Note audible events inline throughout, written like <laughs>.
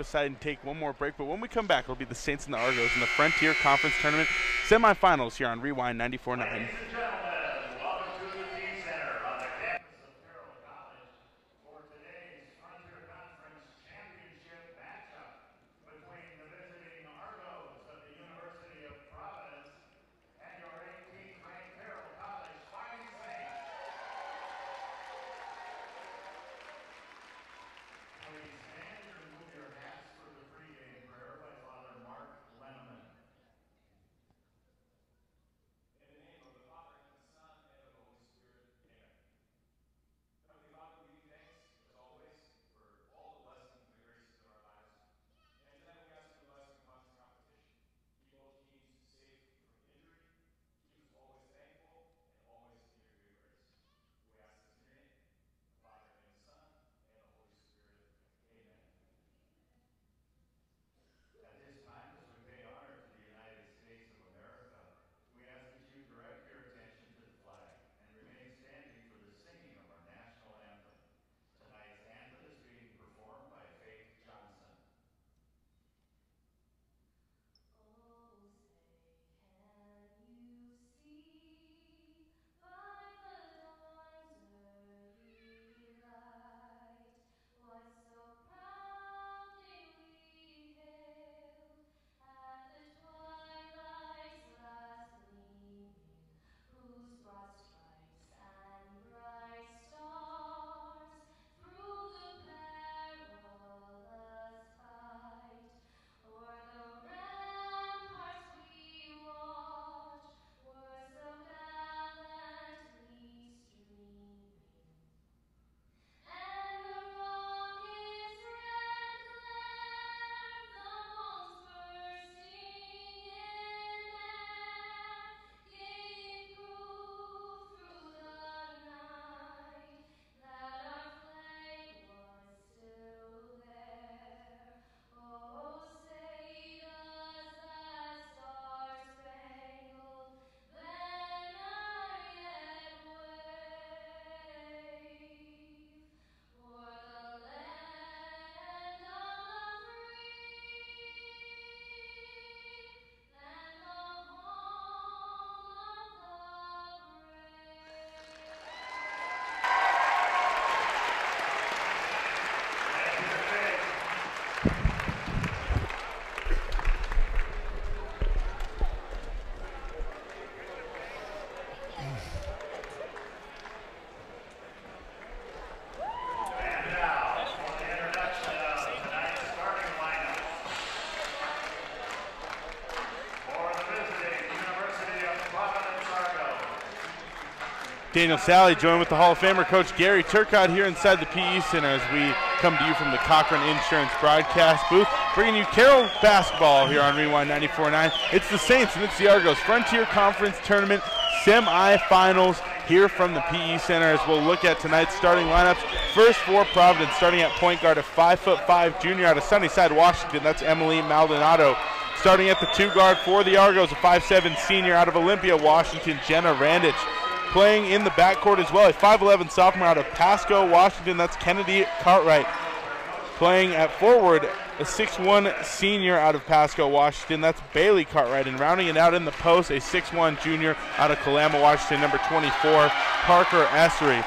aside and take one more break. But when we come back, it'll be the Saints and the Argos in the Frontier Conference Tournament semifinals here on Rewind 94.9. Daniel Sally joined with the Hall of Famer Coach Gary Turcotte here inside the PE Center as we come to you from the Cochrane Insurance broadcast booth, bringing you Carroll basketball here on Rewind 94.9. It's the Saints and it's the Argos Frontier Conference Tournament semifinals here from the PE Center as we'll look at tonight's starting lineups. First for Providence, starting at point guard, a five foot five junior out of Sunnyside, Washington. That's Emily Maldonado. Starting at the two guard for the Argos, a five seven senior out of Olympia, Washington, Jenna Randich playing in the backcourt as well. A 5'11 sophomore out of Pasco, Washington. That's Kennedy Cartwright. Playing at forward, a 6'1 senior out of Pasco, Washington. That's Bailey Cartwright. And rounding it out in the post, a 6'1 junior out of Kalama, Washington, number 24, Parker Essery.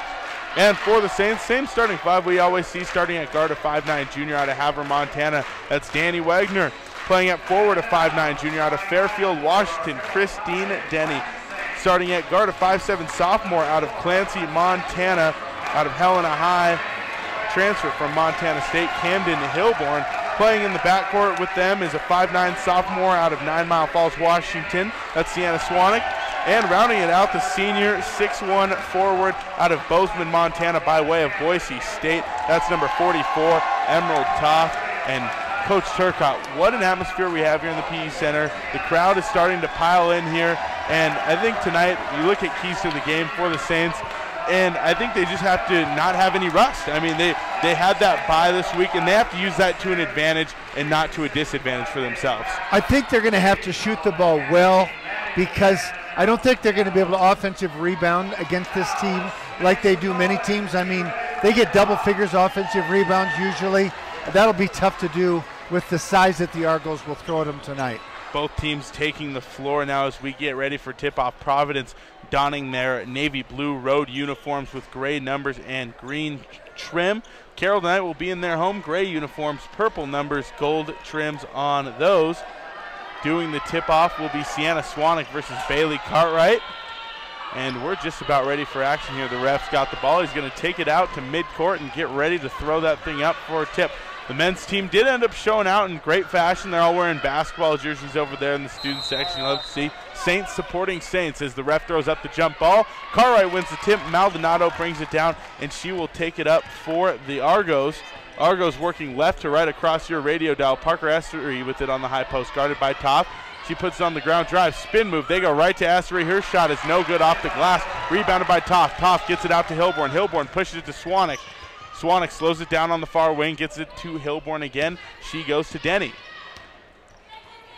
And for the Saints, same starting five we always see starting at guard, a 5'9 junior out of Havre, Montana. That's Danny Wagner. Playing at forward, a 5'9 junior out of Fairfield, Washington, Christine Denny starting at guard, a 5'7 sophomore out of Clancy, Montana, out of Helena High, transfer from Montana State, Camden Hilborn. Playing in the backcourt with them is a 5'9 sophomore out of Nine Mile Falls, Washington. That's Sienna Swanik. And rounding it out, the senior 6'1 forward out of Bozeman, Montana, by way of Boise State. That's number 44, Emerald Toth. And Coach Turcotte, what an atmosphere we have here in the PE Center. The crowd is starting to pile in here. And I think tonight, you look at keys to the game for the Saints, and I think they just have to not have any rust. I mean, they, they had that bye this week, and they have to use that to an advantage and not to a disadvantage for themselves. I think they're going to have to shoot the ball well because I don't think they're going to be able to offensive rebound against this team like they do many teams. I mean, they get double figures offensive rebounds usually. That'll be tough to do with the size that the Argos will throw at them tonight. Both teams taking the floor now as we get ready for tip-off. Providence donning their navy blue road uniforms with gray numbers and green trim. Carroll tonight will be in their home gray uniforms, purple numbers, gold trims on those. Doing the tip-off will be Sienna Swanick versus Bailey Cartwright. And we're just about ready for action here. The ref's got the ball. He's going to take it out to midcourt and get ready to throw that thing up for a tip. The men's team did end up showing out in great fashion. They're all wearing basketball jerseys over there in the student section. Love to see. Saints supporting Saints as the ref throws up the jump ball. Cartwright wins the tip. Maldonado brings it down, and she will take it up for the Argos. Argos working left to right across your radio dial. Parker Essery with it on the high post, guarded by Toth. She puts it on the ground drive, spin move. They go right to Essery. Her shot is no good off the glass. Rebounded by Toth. Toth gets it out to Hilborn. Hilborn pushes it to Swanek. Swanek slows it down on the far wing, gets it to Hilborn again. She goes to Denny.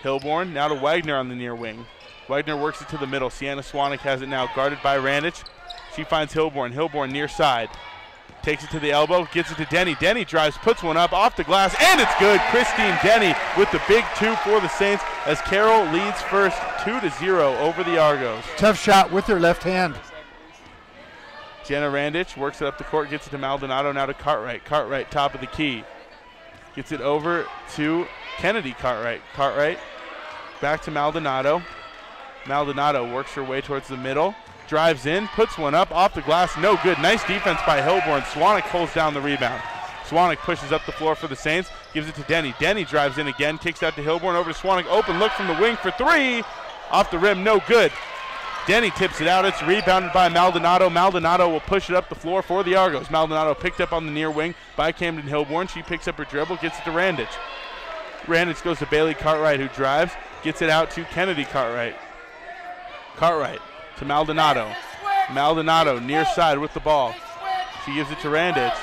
Hilborn now to Wagner on the near wing. Wagner works it to the middle. Sienna Swanek has it now, guarded by Randich. She finds Hilborn. Hilborn near side. Takes it to the elbow, gets it to Denny. Denny drives, puts one up off the glass, and it's good. Christine Denny with the big two for the Saints as Carroll leads first 2 to 0 over the Argos. Tough shot with her left hand. Jenna Randich works it up the court, gets it to Maldonado, now to Cartwright. Cartwright, top of the key. Gets it over to Kennedy Cartwright. Cartwright back to Maldonado. Maldonado works her way towards the middle drives in, puts one up off the glass, no good. Nice defense by Hilborn. Swanek pulls down the rebound. Swanek pushes up the floor for the Saints, gives it to Denny. Denny drives in again, kicks out to Hilborn over to Swanek. Open look from the wing for three. Off the rim, no good. Denny tips it out. It's rebounded by Maldonado. Maldonado will push it up the floor for the Argos. Maldonado picked up on the near wing by Camden Hilborn. She picks up her dribble, gets it to Randich. Randich goes to Bailey Cartwright, who drives, gets it out to Kennedy Cartwright. Cartwright to Maldonado. Maldonado near side with the ball. She gives it to Randich.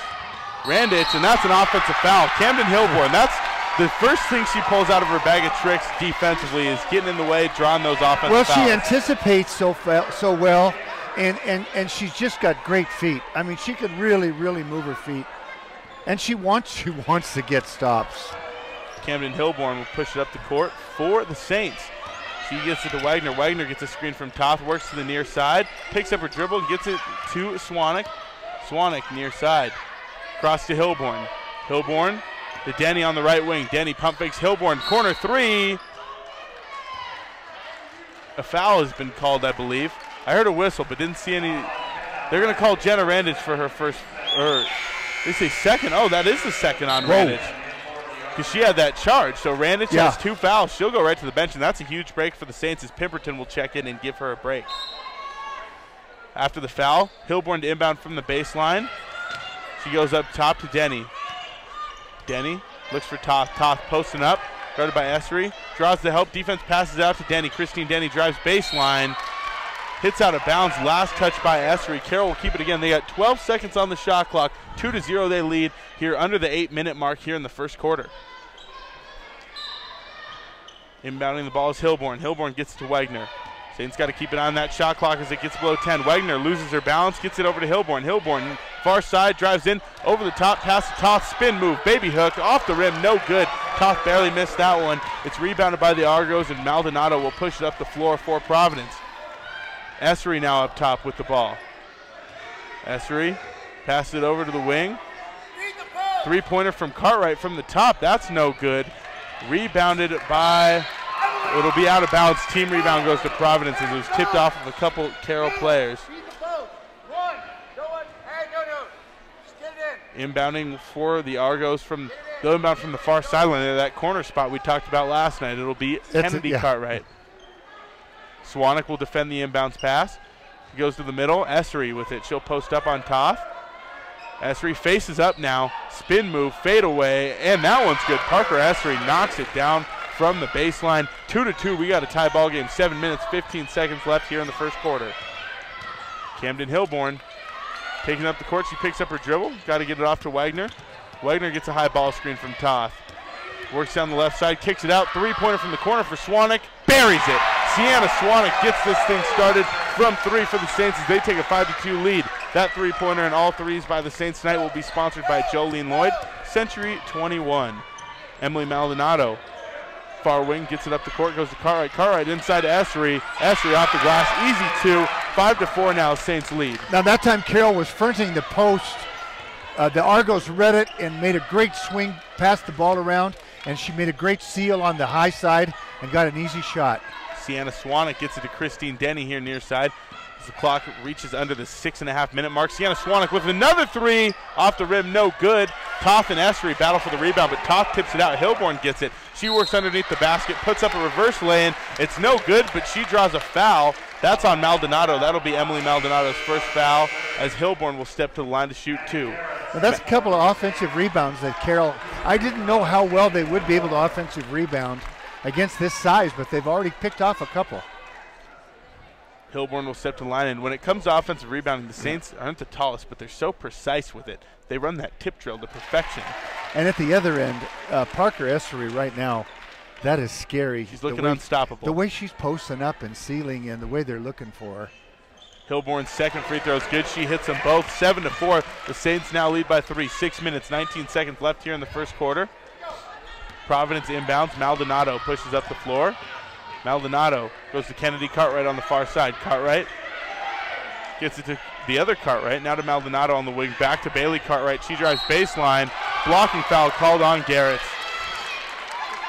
Randich, and that's an offensive foul. Camden Hilborn, that's the first thing she pulls out of her bag of tricks defensively is getting in the way, drawing those offensive well, fouls. she anticipates so so well, and, and, and she's just got great feet. I mean, she could really, really move her feet. And she wants she <laughs> wants to get stops. Camden Hilborn will push it up the court for the Saints. She gets it to Wagner. Wagner gets a screen from Toth, works to the near side, picks up her dribble, gets it to Swanek. Swanek near side. Cross to Hilborn. Hilborn to Denny on the right wing. Denny pump fakes Hilborn. Corner three. A foul has been called, I believe. I heard a whistle, but didn't see any. They're going to call Jenna Randich for her first, or they say second. Oh, that is the second on Whoa. Randich because she had that charge. So Randich yeah. has two fouls. She'll go right to the bench, and that's a huge break for the Saints as Pemberton will check in and give her a break. After the foul, Hilborn to inbound from the baseline. She goes up top to Denny. Denny looks for Toth. Toth posting up, guarded by Essery. Draws the help. Defense passes out to Denny. Christine Denny drives baseline. Hits out of bounds. Last touch by Essery. Carroll will keep it again. They got 12 seconds on the shot clock. 2 to 0 they lead here under the eight minute mark here in the first quarter. Inbounding the ball is Hilborn. Hilborn gets to Wagner. Saints got to keep it on that shot clock as it gets below 10. Wagner loses her balance, gets it over to Hilborn. Hilborn, far side, drives in, over the top, pass to Toth, spin move, baby hook, off the rim, no good. Toth barely missed that one. It's rebounded by the Argos, and Maldonado will push it up the floor for Providence. Essery now up top with the ball. Essery passes it over to the wing. Three pointer from Cartwright from the top. That's no good. Rebounded by, it'll be out of bounds. Team rebound goes to Providence as it was tipped off of a couple Carroll players. Inbounding for the Argos from the inbound from the far sideline, that corner spot we talked about last night. It'll be That's Kennedy yeah. Cartwright. Swanek will defend the inbounds pass. He goes to the middle. Essery with it. She'll post up on Toth. Essery faces up now. Spin move, fade away, and that one's good. Parker Essery knocks it down from the baseline. Two to two. We got a tie ball game. Seven minutes, 15 seconds left here in the first quarter. Camden Hilborn taking up the court. She picks up her dribble. Got to get it off to Wagner. Wagner gets a high ball screen from Toth. Works down the left side, kicks it out. Three pointer from the corner for Swanek. Buries it. Sienna Swanek gets this thing started from three for the Saints as they take a 5 2 lead. That three pointer and all threes by the Saints tonight will be sponsored by Jolene Lloyd, Century 21. Emily Maldonado. Far wing gets it up the court, goes to Cartwright. Cartwright inside to Essery. Essery off the glass. Easy two. Five to four now, Saints lead. Now that time Carroll was fronting the post. Uh, the Argos read it and made a great swing, passed the ball around, and she made a great seal on the high side and got an easy shot. Sienna Swanek gets it to Christine Denny here near side. As the clock reaches under the six and a half minute mark, Sienna Swanek with another three off the rim, no good. Toth and Essery battle for the rebound, but Toth tips it out. Hilborn gets it. She works underneath the basket, puts up a reverse lay-in. It's no good, but she draws a foul. That's on Maldonado. That'll be Emily Maldonado's first foul as Hilborn will step to the line to shoot two. Well, that's a couple of offensive rebounds that Carroll. I didn't know how well they would be able to offensive rebound against this size, but they've already picked off a couple. Hilborn will step to the line, and when it comes to offensive rebounding, the Saints aren't the tallest, but they're so precise with it. They run that tip drill to perfection. And at the other end, uh, Parker Essery right now, that is scary. She's looking the way, unstoppable. The way she's posting up and sealing and the way they're looking for her. Hilborn's second free throw is good. She hits them both. Seven to four. The Saints now lead by three. Six minutes, 19 seconds left here in the first quarter. Providence inbounds. Maldonado pushes up the floor. Maldonado goes to Kennedy Cartwright on the far side. Cartwright gets it to the other Cartwright. Now to Maldonado on the wing. Back to Bailey Cartwright. She drives baseline. Blocking foul called on Garrett.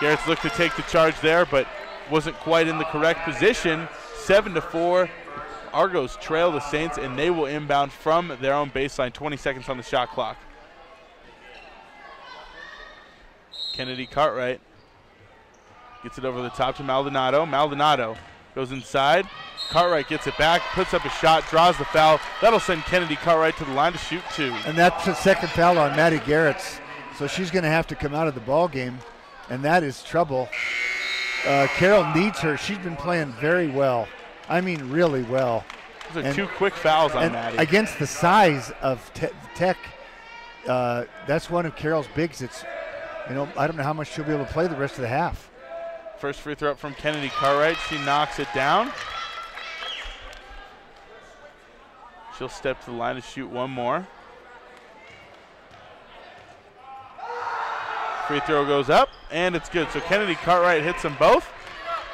Garrett's looked to take the charge there, but wasn't quite in the correct position. Seven to four. Argos trail the Saints, and they will inbound from their own baseline. 20 seconds on the shot clock. Kennedy Cartwright gets it over the top to Maldonado. Maldonado goes inside. Cartwright gets it back, puts up a shot, draws the foul. That'll send Kennedy Cartwright to the line to shoot two. And that's the second foul on Maddie Garrett's. So she's going to have to come out of the ball game, and that is trouble. Uh, Carroll needs her. She's been playing very well. I mean, really well. Those are and, two quick fouls on Maddie. Against the size of te- Tech, uh, that's one of Carroll's bigs. It's, you know, I don't know how much she'll be able to play the rest of the half. First free throw up from Kennedy Cartwright. She knocks it down. She'll step to the line to shoot one more. Free throw goes up, and it's good. So Kennedy Cartwright hits them both.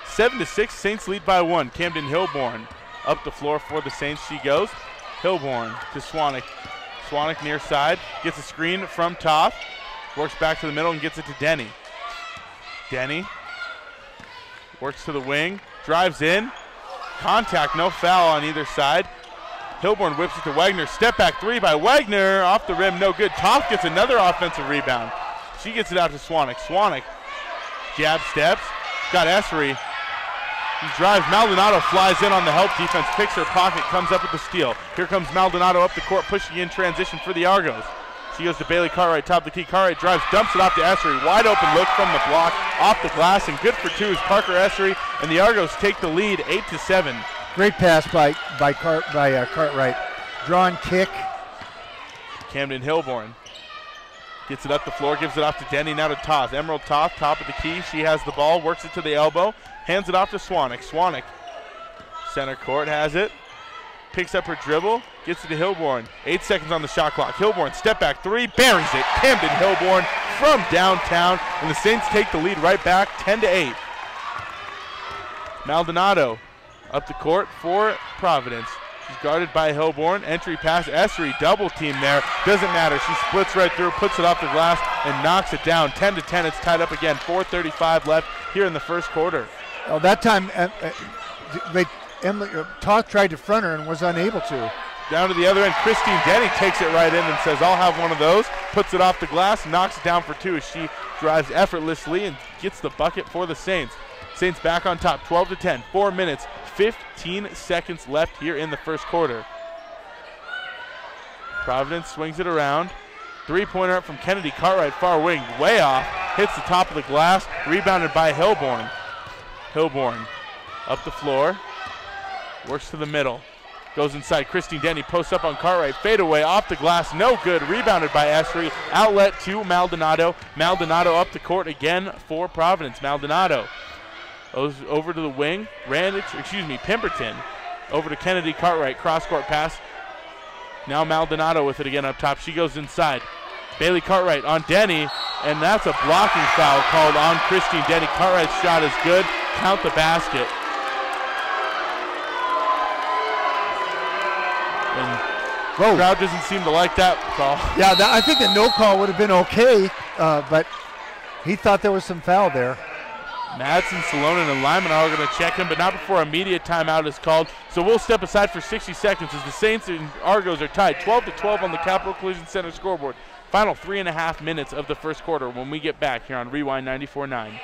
Seven to six, Saints lead by one. Camden Hilborn up the floor for the Saints. She goes. Hilborn to Swanek. Swanek near side gets a screen from Toth. Works back to the middle and gets it to Denny. Denny works to the wing, drives in. Contact, no foul on either side. Hilborn whips it to Wagner. Step back three by Wagner. Off the rim, no good. Toth gets another offensive rebound. She gets it out to Swanek. Swanek jab steps. Got Essery he drives. Maldonado flies in on the help defense, picks her pocket, comes up with the steal. Here comes Maldonado up the court, pushing in transition for the Argos. She goes to Bailey Cartwright, top of the key. Cartwright drives, dumps it off to Essery. Wide open look from the block, off the glass, and good for two is Parker Essery, and the Argos take the lead, eight to seven. Great pass by by Cart by uh, Cartwright. Drawn kick. Camden Hilborn gets it up the floor, gives it off to Denny, now to Toth. Emerald Toth, top of the key. She has the ball, works it to the elbow, Hands it off to Swanek. Swanek, center court, has it. Picks up her dribble, gets it to Hilborn. Eight seconds on the shot clock. Hilborn, step back three, buries it. Camden Hilborn from downtown, and the Saints take the lead right back, 10 to 8. Maldonado up the court for Providence. She's guarded by Hilborn. Entry pass, Essery double team there. Doesn't matter. She splits right through, puts it off the glass, and knocks it down. 10 to 10. It's tied up again. 4:35 left here in the first quarter. Oh, that time uh, uh, they, Emily uh, Toth tried to front her and was unable to. Down to the other end, Christine Denny takes it right in and says, "I'll have one of those." Puts it off the glass, knocks it down for two as she drives effortlessly and gets the bucket for the Saints. Saints back on top, 12 to 10. Four minutes, 15 seconds left here in the first quarter. Providence swings it around. Three pointer up from Kennedy Cartwright, far wing, way off. Hits the top of the glass, rebounded by Hilborn. Hilborn up the floor, works to the middle, goes inside. Christine Denny posts up on Cartwright, fade away off the glass, no good. Rebounded by Essery, outlet to Maldonado. Maldonado up the court again for Providence. Maldonado over to the wing, Randich, excuse me, Pemberton over to Kennedy Cartwright, cross court pass. Now Maldonado with it again up top. She goes inside. Bailey Cartwright on Denny, and that's a blocking foul called on Christine Denny. Cartwright's shot is good. Count the basket. And Whoa. crowd doesn't seem to like that call. <laughs> Yeah, that, I think the no call would have been okay, uh, but he thought there was some foul there. Madsen, Salonen, and Lyman are going to check him, but not before a media timeout is called. So we'll step aside for 60 seconds as the Saints and Argos are tied 12 to 12 on the Capital Collision Center scoreboard. Final three and a half minutes of the first quarter when we get back here on Rewind 94 9.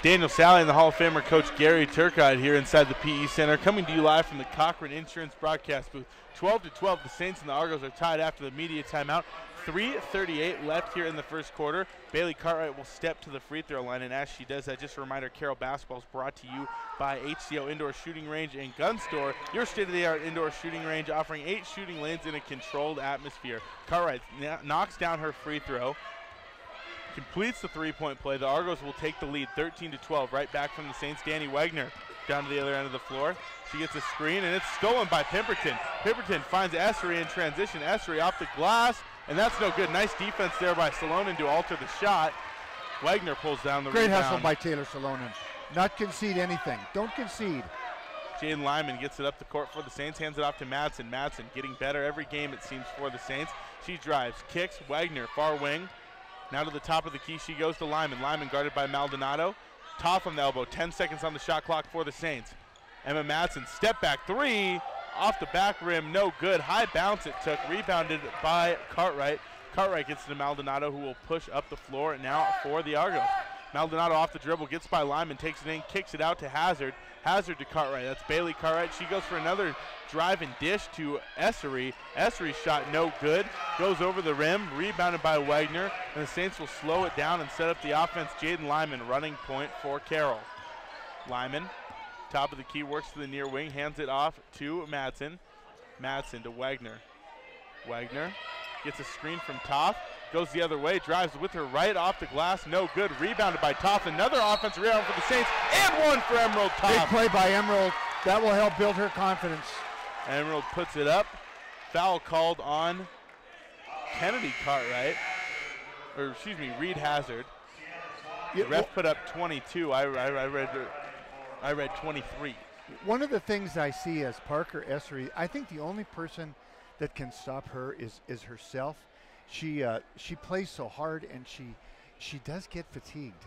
Daniel Sally and the Hall of Famer coach Gary Turcotte here inside the PE Center, coming to you live from the Cochrane Insurance broadcast booth. 12 to 12, the Saints and the Argos are tied after the media timeout. 3:38 left here in the first quarter. Bailey Cartwright will step to the free throw line, and as she does that, just a reminder: Carroll basketball is brought to you by HCO Indoor Shooting Range and Gun Store, your state-of-the-art indoor shooting range, offering eight shooting lanes in a controlled atmosphere. Cartwright kn- knocks down her free throw completes the three-point play. The Argos will take the lead, 13 to 12, right back from the Saints. Danny Wagner down to the other end of the floor. She gets a screen, and it's stolen by Pemberton. Pemberton finds Essery in transition. Essery off the glass, and that's no good. Nice defense there by Salonen to alter the shot. Wagner pulls down the Great rebound. hustle by Taylor Salonen. Not concede anything. Don't concede. Jaden Lyman gets it up the court for the Saints, hands it off to Madsen. Madsen getting better every game, it seems, for the Saints. She drives, kicks, Wagner, far wing. Now to the top of the key, she goes to Lyman. Lyman guarded by Maldonado. Toth on the elbow, 10 seconds on the shot clock for the Saints. Emma Madsen, step back three, off the back rim, no good. High bounce it took, rebounded by Cartwright. Cartwright gets to Maldonado, who will push up the floor now for the Argos. Maldonado off the dribble, gets by Lyman, takes it in, kicks it out to Hazard. Hazard to Cartwright. That's Bailey Cartwright. She goes for another drive and dish to Essery. Essery's shot no good. Goes over the rim, rebounded by Wagner, and the Saints will slow it down and set up the offense. Jaden Lyman running point for Carroll. Lyman, top of the key, works to the near wing, hands it off to Madsen. Madsen to Wagner. Wagner gets a screen from Toth, goes the other way, drives with her right off the glass, no good. Rebounded by Toth. Another offensive rebound for the Saints, and one for Emerald Big play by Emerald. That will help build her confidence. Emerald puts it up. Foul called on Kennedy Cartwright, or excuse me, Reed Hazard. The ref put up 22. I, I, I read I read 23. One of the things I see as Parker Essery, I think the only person that can stop her is is herself. She uh, she plays so hard and she she does get fatigued,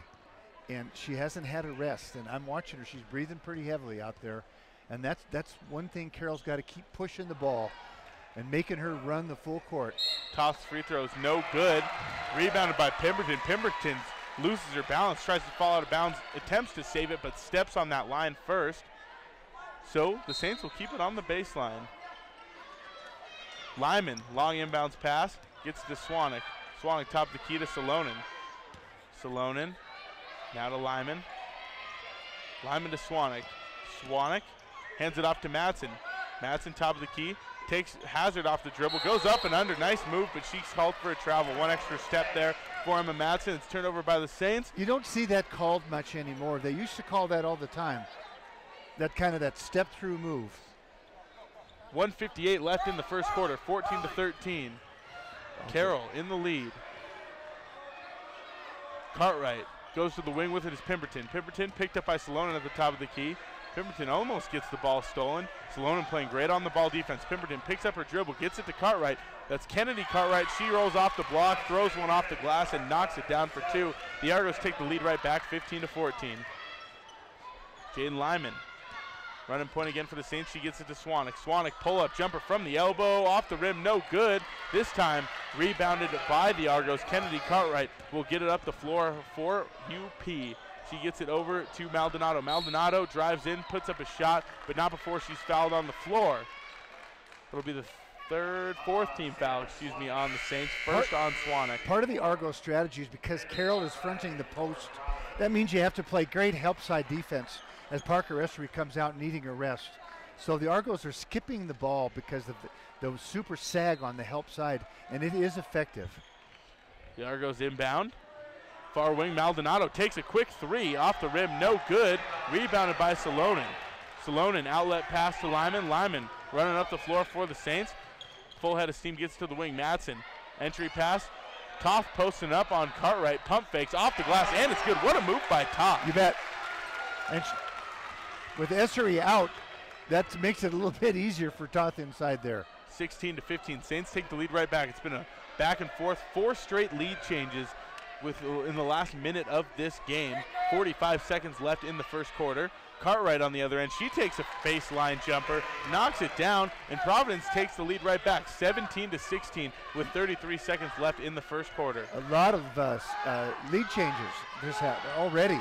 and she hasn't had a rest. And I'm watching her; she's breathing pretty heavily out there, and that's that's one thing Carroll's got to keep pushing the ball and making her run the full court. Toth's free throws, no good. Rebounded by Pemberton. Pemberton loses her balance, tries to fall out of bounds, attempts to save it, but steps on that line first. So the Saints will keep it on the baseline. Lyman, long inbounds pass, gets to Swanik. Swanik top of the key to Salonen. Salonen, now to Lyman. Lyman to Swanik. Swanik hands it off to Madsen. Madsen top of the key, takes Hazard off the dribble, goes up and under. Nice move, but she's called for a travel. One extra step there for Emma Madsen. It's turned over by the Saints. You don't see that called much anymore. They used to call that all the time. That kind of that step through move. 158 left in the first quarter, 14 to 13. Carroll in the lead. Cartwright goes to the wing with it. is Pemberton. Pemberton picked up by Salonen at the top of the key. Pemberton almost gets the ball stolen. Salonen playing great on the ball defense. Pemberton picks up her dribble, gets it to Cartwright. That's Kennedy Cartwright. She rolls off the block, throws one off the glass, and knocks it down for two. The Argos take the lead right back, 15 to 14. Jaden Lyman running point again for the Saints. She gets it to Swanik. Swanik pull up jumper from the elbow, off the rim, no good. This time rebounded by the Argos. Kennedy Cartwright will get it up the floor for UP. She gets it over to Maldonado. Maldonado drives in, puts up a shot, but not before she's fouled on the floor. It'll be the third, fourth team foul, excuse me, on the Saints. First on Swanik. Part of the Argo strategy is because Carroll is fronting the post. That means you have to play great help side defense as Parker Essery comes out needing a rest. So the Argos are skipping the ball because of the, the super sag on the help side, and it is effective. The Argos inbound. Far wing Maldonado takes a quick three off the rim, no good. Rebounded by Salonen. Salonen outlet pass to Lyman. Lyman running up the floor for the Saints. Full head of steam gets to the wing. Madsen entry pass. Toth posting up on Cartwright. Pump fakes off the glass, and it's good. What a move by Toth. You bet. And with Essery out, that makes it a little <laughs> bit easier for Toth inside there. 16 to 15. Saints take the lead right back. It's been a back and forth, four straight lead changes with in the last minute of this game. 45 seconds left in the first quarter. Cartwright on the other end, she takes a baseline jumper, knocks it down, and Providence takes the lead right back, 17 to 16, with 33 seconds left in the first quarter. A lot of uh, uh, lead changes this happened already.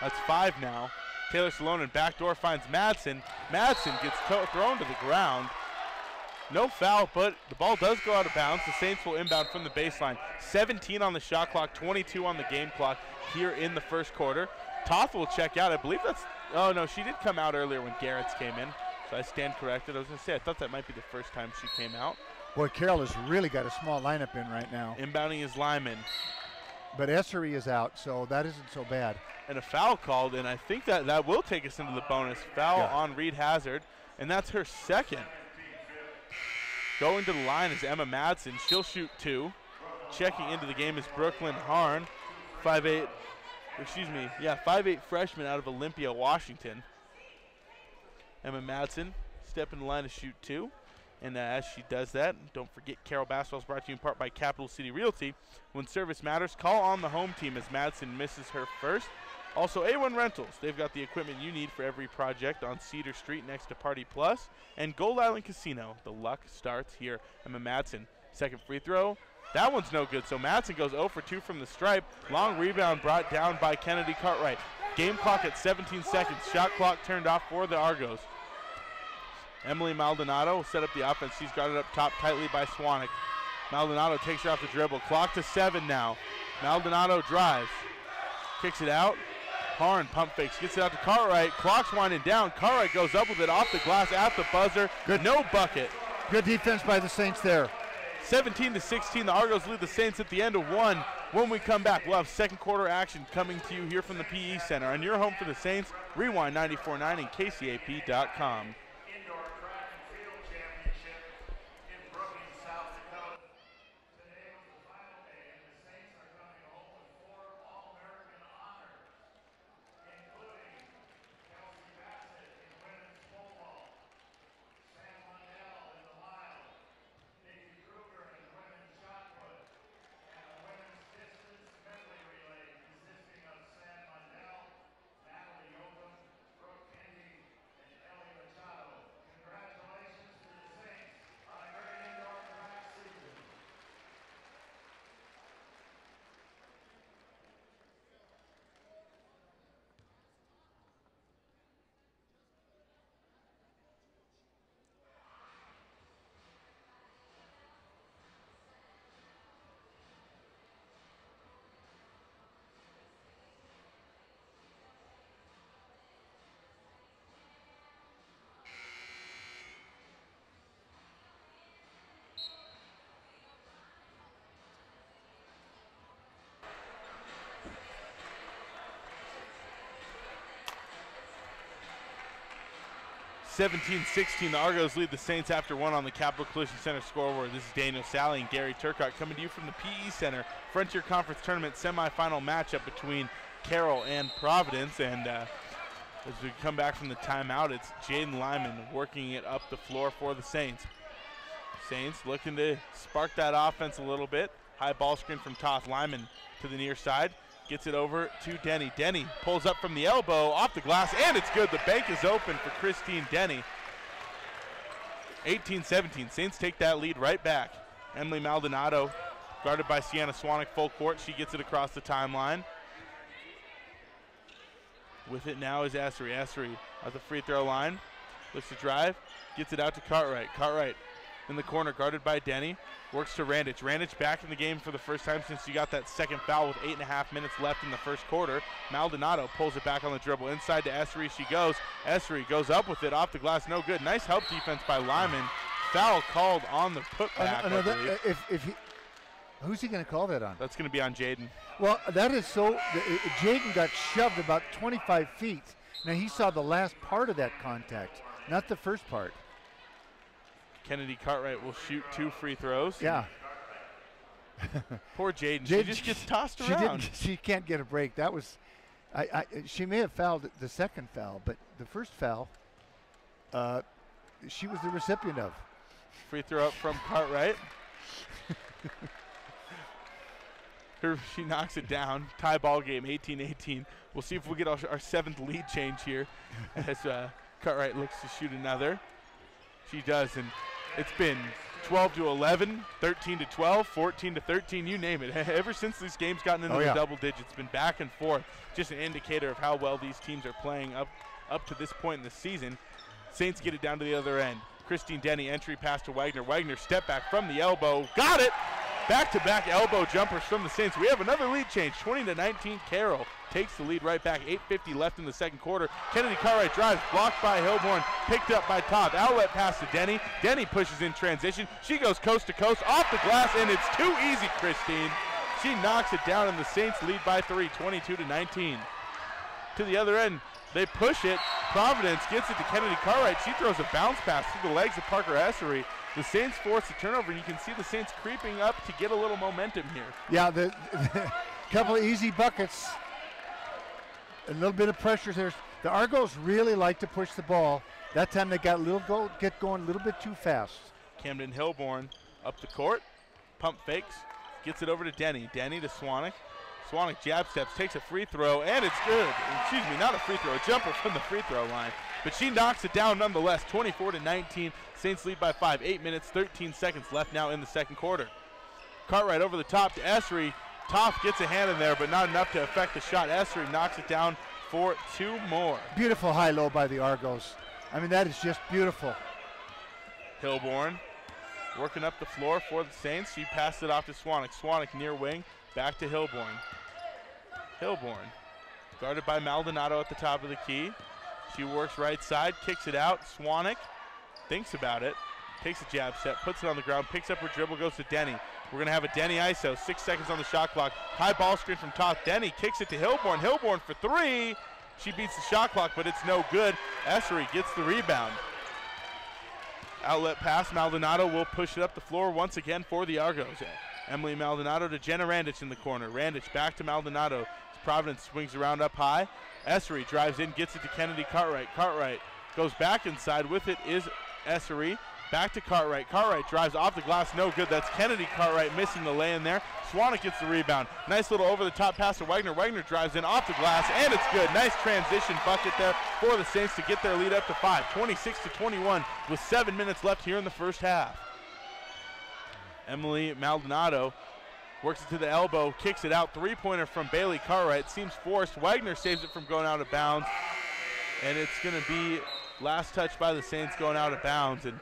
That's five now. Taylor Salonen backdoor finds Madsen. Madsen gets to- thrown to the ground. No foul, but the ball does go out of bounds. The Saints will inbound from the baseline. 17 on the shot clock, 22 on the game clock here in the first quarter. Toth will check out. I believe that's. Oh no, she did come out earlier when Garrett's came in. So I stand corrected. I was gonna say I thought that might be the first time she came out. Boy, Carroll has really got a small lineup in right now. Inbounding is Lyman. But Essery is out, so that isn't so bad. and a foul called, and I think that that will take us into the bonus. Foul Yeah. on Reed Hazard, and that's her second. Going to the line is Emma Madsen. She'll shoot two. Checking into the game is Brooklyn Harn, 5'8", excuse me, yeah, 5'8 freshman out of Olympia, Washington. Emma Madsen step in the line to shoot two. And uh, as she does that, don't forget Carroll Basketball is brought to you in part by Capital City Realty. When service matters, call on the home team as Madsen misses her first. Also, A1 Rentals. They've got the equipment you need for every project on Cedar Street next to Party Plus. And Gold Island Casino. The luck starts here. Emma Madsen, second free throw. That one's no good, so Madsen goes 0 for 2 from the stripe. Long rebound brought down by Kennedy Cartwright. Game clock at 17 seconds. Shot clock turned off for the Argos. Emily Maldonado set up the offense. She's guarded up top tightly by Swanik. Maldonado takes her off the dribble. Clock to seven now. Maldonado drives. Kicks it out. Harn pump fakes. Gets it out to Cartwright. Clock's winding down. Cartwright goes up with it off the glass at the buzzer. Good. No bucket. Good defense by the Saints there. 17 to 16. The Argos lead the Saints at the end of one. When we come back, we'll have second quarter action coming to you here from the PE Center. On your home for the Saints, Rewind 94.9 and KCAP.com. 17-16, the Argos lead the Saints after one on the Capital Collision Center scoreboard. This is Daniel Sally and Gary Turcotte coming to you from the PE Center Frontier Conference Tournament semifinal matchup between Carroll and Providence. And uh, as we come back from the timeout, it's Jaden Lyman working it up the floor for the Saints. Saints looking to spark that offense a little bit. High ball screen from Toth Lyman to the near side. Gets it over to Denny. Denny pulls up from the elbow, off the glass, and it's good. The bank is open for Christine Denny. 18 17. Saints take that lead right back. Emily Maldonado, guarded by Sienna Swanick, full court. She gets it across the timeline. With it now is Essery. Essery at the free throw line. Looks to drive. Gets it out to Cartwright. Cartwright in the corner, guarded by Denny. Works to Randich. Randich back in the game for the first time since he got that second foul with eight and a half minutes left in the first quarter. Maldonado pulls it back on the dribble. Inside to Essery she goes. Essery goes up with it off the glass. No good. Nice help defense by Lyman. Foul called on the putback. I Another, uh, if, if he, who's he going to call that on? That's going to be on Jaden. Well, that is so. Jaden got shoved about 25 feet. Now he saw the last part of that contact, not the first part. Kennedy Cartwright will shoot two free throws. Yeah. <laughs> Poor Jaden. She just gets tossed she around. <laughs> She can't get a break. That was, I, I, she may have fouled the second foul, but the first foul, uh, she was the recipient of. Free throw up from Cartwright. <laughs> Her, she knocks it down. Tie ball game, 18-18. We'll see if we get our, our seventh lead change here as uh, Cartwright looks to shoot another. She does, and it's been 12 to 11, 13 to 12, 14 to 13, you name it. <laughs> Ever since these games gotten into oh, yeah. the double digits, it's been back and forth. Just an indicator of how well these teams are playing up up to this point in the season. Saints get it down to the other end. Christine Denny entry pass to Wagner. Wagner step back from the elbow. Got it! Back-to-back elbow jumpers from the Saints. We have another lead change, 20 to 19. Carroll takes the lead right back. 8:50 left in the second quarter. Kennedy Cartwright drives, blocked by Hilborn, picked up by Todd. Outlet pass to Denny. Denny pushes in transition. She goes coast to coast, off the glass, and it's too easy. Christine. She knocks it down, and the Saints lead by three, 22 to 19. To the other end, they push it. Providence gets it to Kennedy Cartwright. She throws a bounce pass through the legs of Parker Essery. The Saints force a turnover, and you can see the Saints creeping up to get a little momentum here. Yeah, the, the <laughs> couple of easy buckets, a little bit of pressure there. The Argos really like to push the ball. That time they got a little go, get going a little bit too fast. Camden Hilborn up the court, pump fakes, gets it over to Denny. Denny to Swanik. Swanik jab steps, takes a free throw, and it's good. Excuse me, not a free throw, a jumper from the free throw line. But she knocks it down nonetheless. 24 to 19. Saints lead by five. Eight minutes, 13 seconds left now in the second quarter. Cartwright over the top to Essery. Toth gets a hand in there, but not enough to affect the shot. Essery knocks it down for two more. Beautiful high low by the Argos. I mean, that is just beautiful. Hilborn working up the floor for the Saints. She passed it off to Swanik. Swanik near wing, back to Hilborn. Hilborn guarded by Maldonado at the top of the key. She works right side, kicks it out. Swanik thinks about it, takes a jab step, puts it on the ground, picks up her dribble, goes to Denny. We're going to have a Denny ISO, six seconds on the shot clock. High ball screen from top. Denny kicks it to Hilborn. Hilborn for three. She beats the shot clock, but it's no good. Essery gets the rebound. Outlet pass. Maldonado will push it up the floor once again for the Argos. Emily Maldonado to Jenna Randich in the corner. Randich back to Maldonado. Providence swings around up high. Essery drives in, gets it to Kennedy Cartwright. Cartwright goes back inside. With it is Essery. Back to Cartwright. Cartwright drives off the glass. No good. That's Kennedy Cartwright missing the lay in there. Swanik gets the rebound. Nice little over the top pass to Wagner. Wagner drives in off the glass, and it's good. Nice transition bucket there for the Saints to get their lead up to five. 26 to 21 with seven minutes left here in the first half. Emily Maldonado works it to the elbow, kicks it out. Three pointer from Bailey Cartwright. Seems forced. Wagner saves it from going out of bounds. And it's going to be last touch by the Saints going out of bounds. And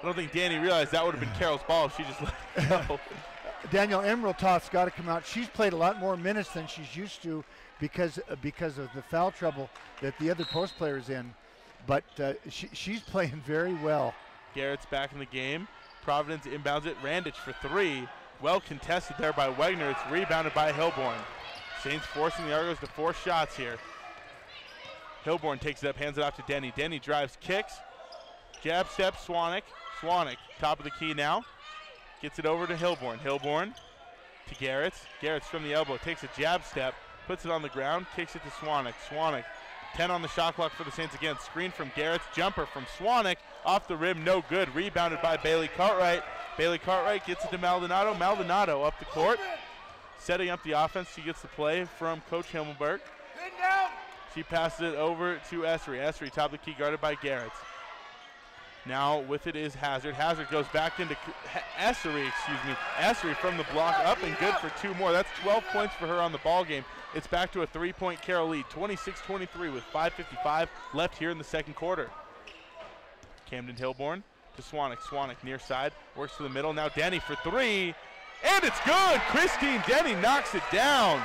I don't think Danny realized that would have been <sighs> Carroll's ball if she just let it go. <laughs> Daniel Emerald-Toth's got to come out. She's played a lot more minutes than she's used to because uh, because of the foul trouble that the other post player's in. But uh, she, she's playing very well. Garrett's back in the game. Providence inbounds it. Randich for three. Well contested there by Wagner. It's rebounded by Hilborn. Saints forcing the Argos to four shots here. Hilborn takes it up, hands it off to Denny. Denny drives, kicks, jab step, Swanik. Swanik, top of the key now. Gets it over to Hilborn. Hilborn to Garrett's. Garrett's from the elbow, takes a jab step, puts it on the ground, kicks it to Swanik. Swanik 10 on the shot clock for the Saints again. Screen from Garrett's jumper from Swanek off the rim, no good. Rebounded by Bailey Cartwright. Bailey Cartwright gets it to Maldonado. Maldonado up the court, setting up the offense. She gets the play from Coach Himmelberg. She passes it over to Essery. Essery, top of the key, guarded by Garrett. Now with it is Hazard. Hazard goes back into Essery, excuse me. Essery from the block up and good for two more. That's 12 points for her on the ball game. It's back to a three-point Carroll lead, 26-23 with 5.55 left here in the second quarter. Camden Hilborn to Swanek. Swanek near side, works to the middle. Now Denny for three, and it's good. Christine Denny knocks it down.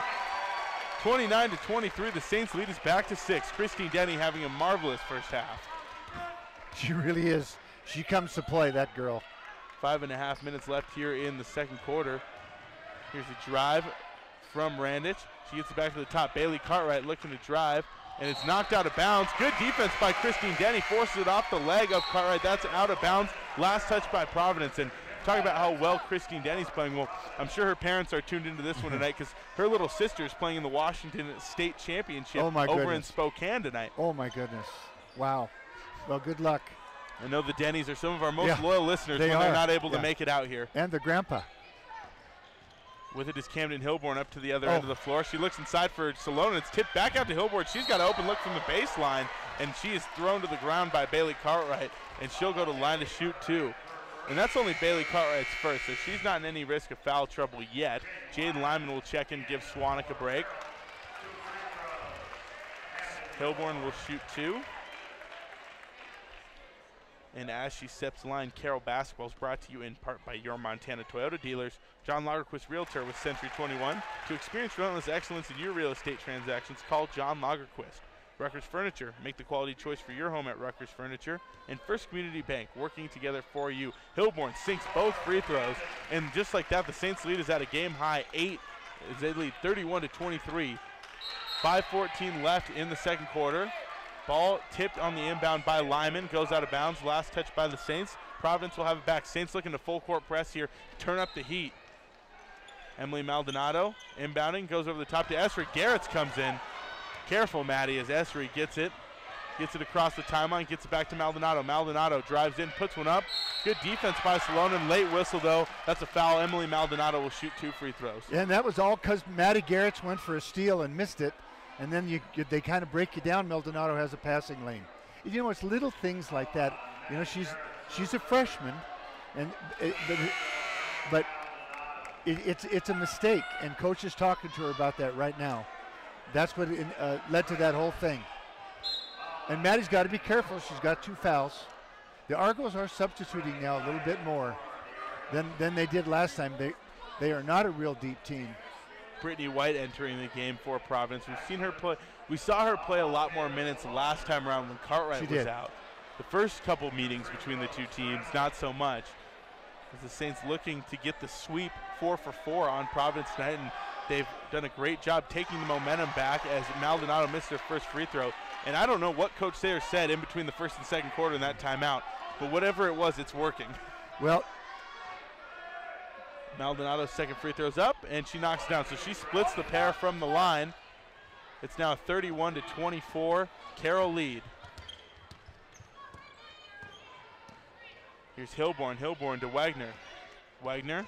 29 to 23. The Saints lead is back to six. Christine Denny having a marvelous first half. She really is. She comes to play, that girl. Five and a half minutes left here in the second quarter. Here's a drive from Randich. She gets it back to the top. Bailey Cartwright looking to drive, and it's knocked out of bounds. Good defense by Christine Denny. Forces it off the leg of Cartwright. That's out of bounds. Last touch by Providence. And talk about how well Christine Denny's playing. Well, I'm sure her parents are tuned into this one <laughs> tonight because her little sister is playing in the Washington State Championship Oh, my over in. Spokane tonight. Oh, my goodness. Wow. Well, good luck. I know the Denny's are some of our most Yeah, loyal listeners they when they're not able to make it out here. And the grandpa. With it is Camden Hilborn up to the other Oh. end of the floor. She looks inside for Salonen. It's tipped back out to Hilborn. She's got an open look from the baseline, and she is thrown to the ground by Bailey Cartwright, and she'll go to line to shoot two. And that's only Bailey Cartwright's first, so she's not in any risk of foul trouble yet. Jaden Lyman will check in, give Swanek a break. Hilborn will shoot two. And as she steps line, Carroll Basketball is brought to you in part by your Montana Toyota dealers, John Lagerquist Realtor with Century 21. To experience relentless excellence in your real estate transactions, call John Lagerquist. Rutgers Furniture, make the quality choice for your home at Rutgers Furniture. And First Community Bank, working together for you. Hilborn sinks both free throws, and just like that, the Saints lead is at a game high eight they lead 31 to 23. 5:14 left in the second quarter. Ball tipped on the inbound by Lyman, goes out of bounds. Last touch by the Saints. Providence will have it back. Saints looking to full court press here, turn up the heat. Emily Maldonado inbounding, goes over the top to Essery. Garrett's comes in. Careful, Maddie, as Essery gets it. Gets it across the timeline, gets it back to Maldonado. Maldonado drives in, puts one up. Good defense by Salonen. Late whistle, though. That's a foul. Emily Maldonado will shoot two free throws. And that was all because Maddie Garrett's went for a steal and missed it. And then you, you they kind of break you down. Maldonado has a passing lane. You know, it's little things like that. You know, she's she's a freshman, and but, but it, it's it's a mistake. And coach is talking to her about that right now. That's what uh, led to that whole thing. And Maddie's got to be careful. She's got two fouls. The Argos are substituting now a little bit more than than they did last time. They they are not a real deep team. Brittany White entering the game for Providence. We've seen her play. We saw her play a lot more minutes last time around when Cartwright She was did. out. The first couple meetings between the two teams, not so much. As the Saints looking to get the sweep four for four on Providence tonight, and they've done a great job taking the momentum back as Maldonado missed their first free throw. And I don't know what Coach Sayer said in between the first and second quarter in that timeout, but whatever it was, it's working. Well, Maldonado's second free throw's up, and she knocks it down. So she splits the pair from the line. It's now 31 to 24. Carroll lead. Here's Hilborn. Hilborn to Wagner. Wagner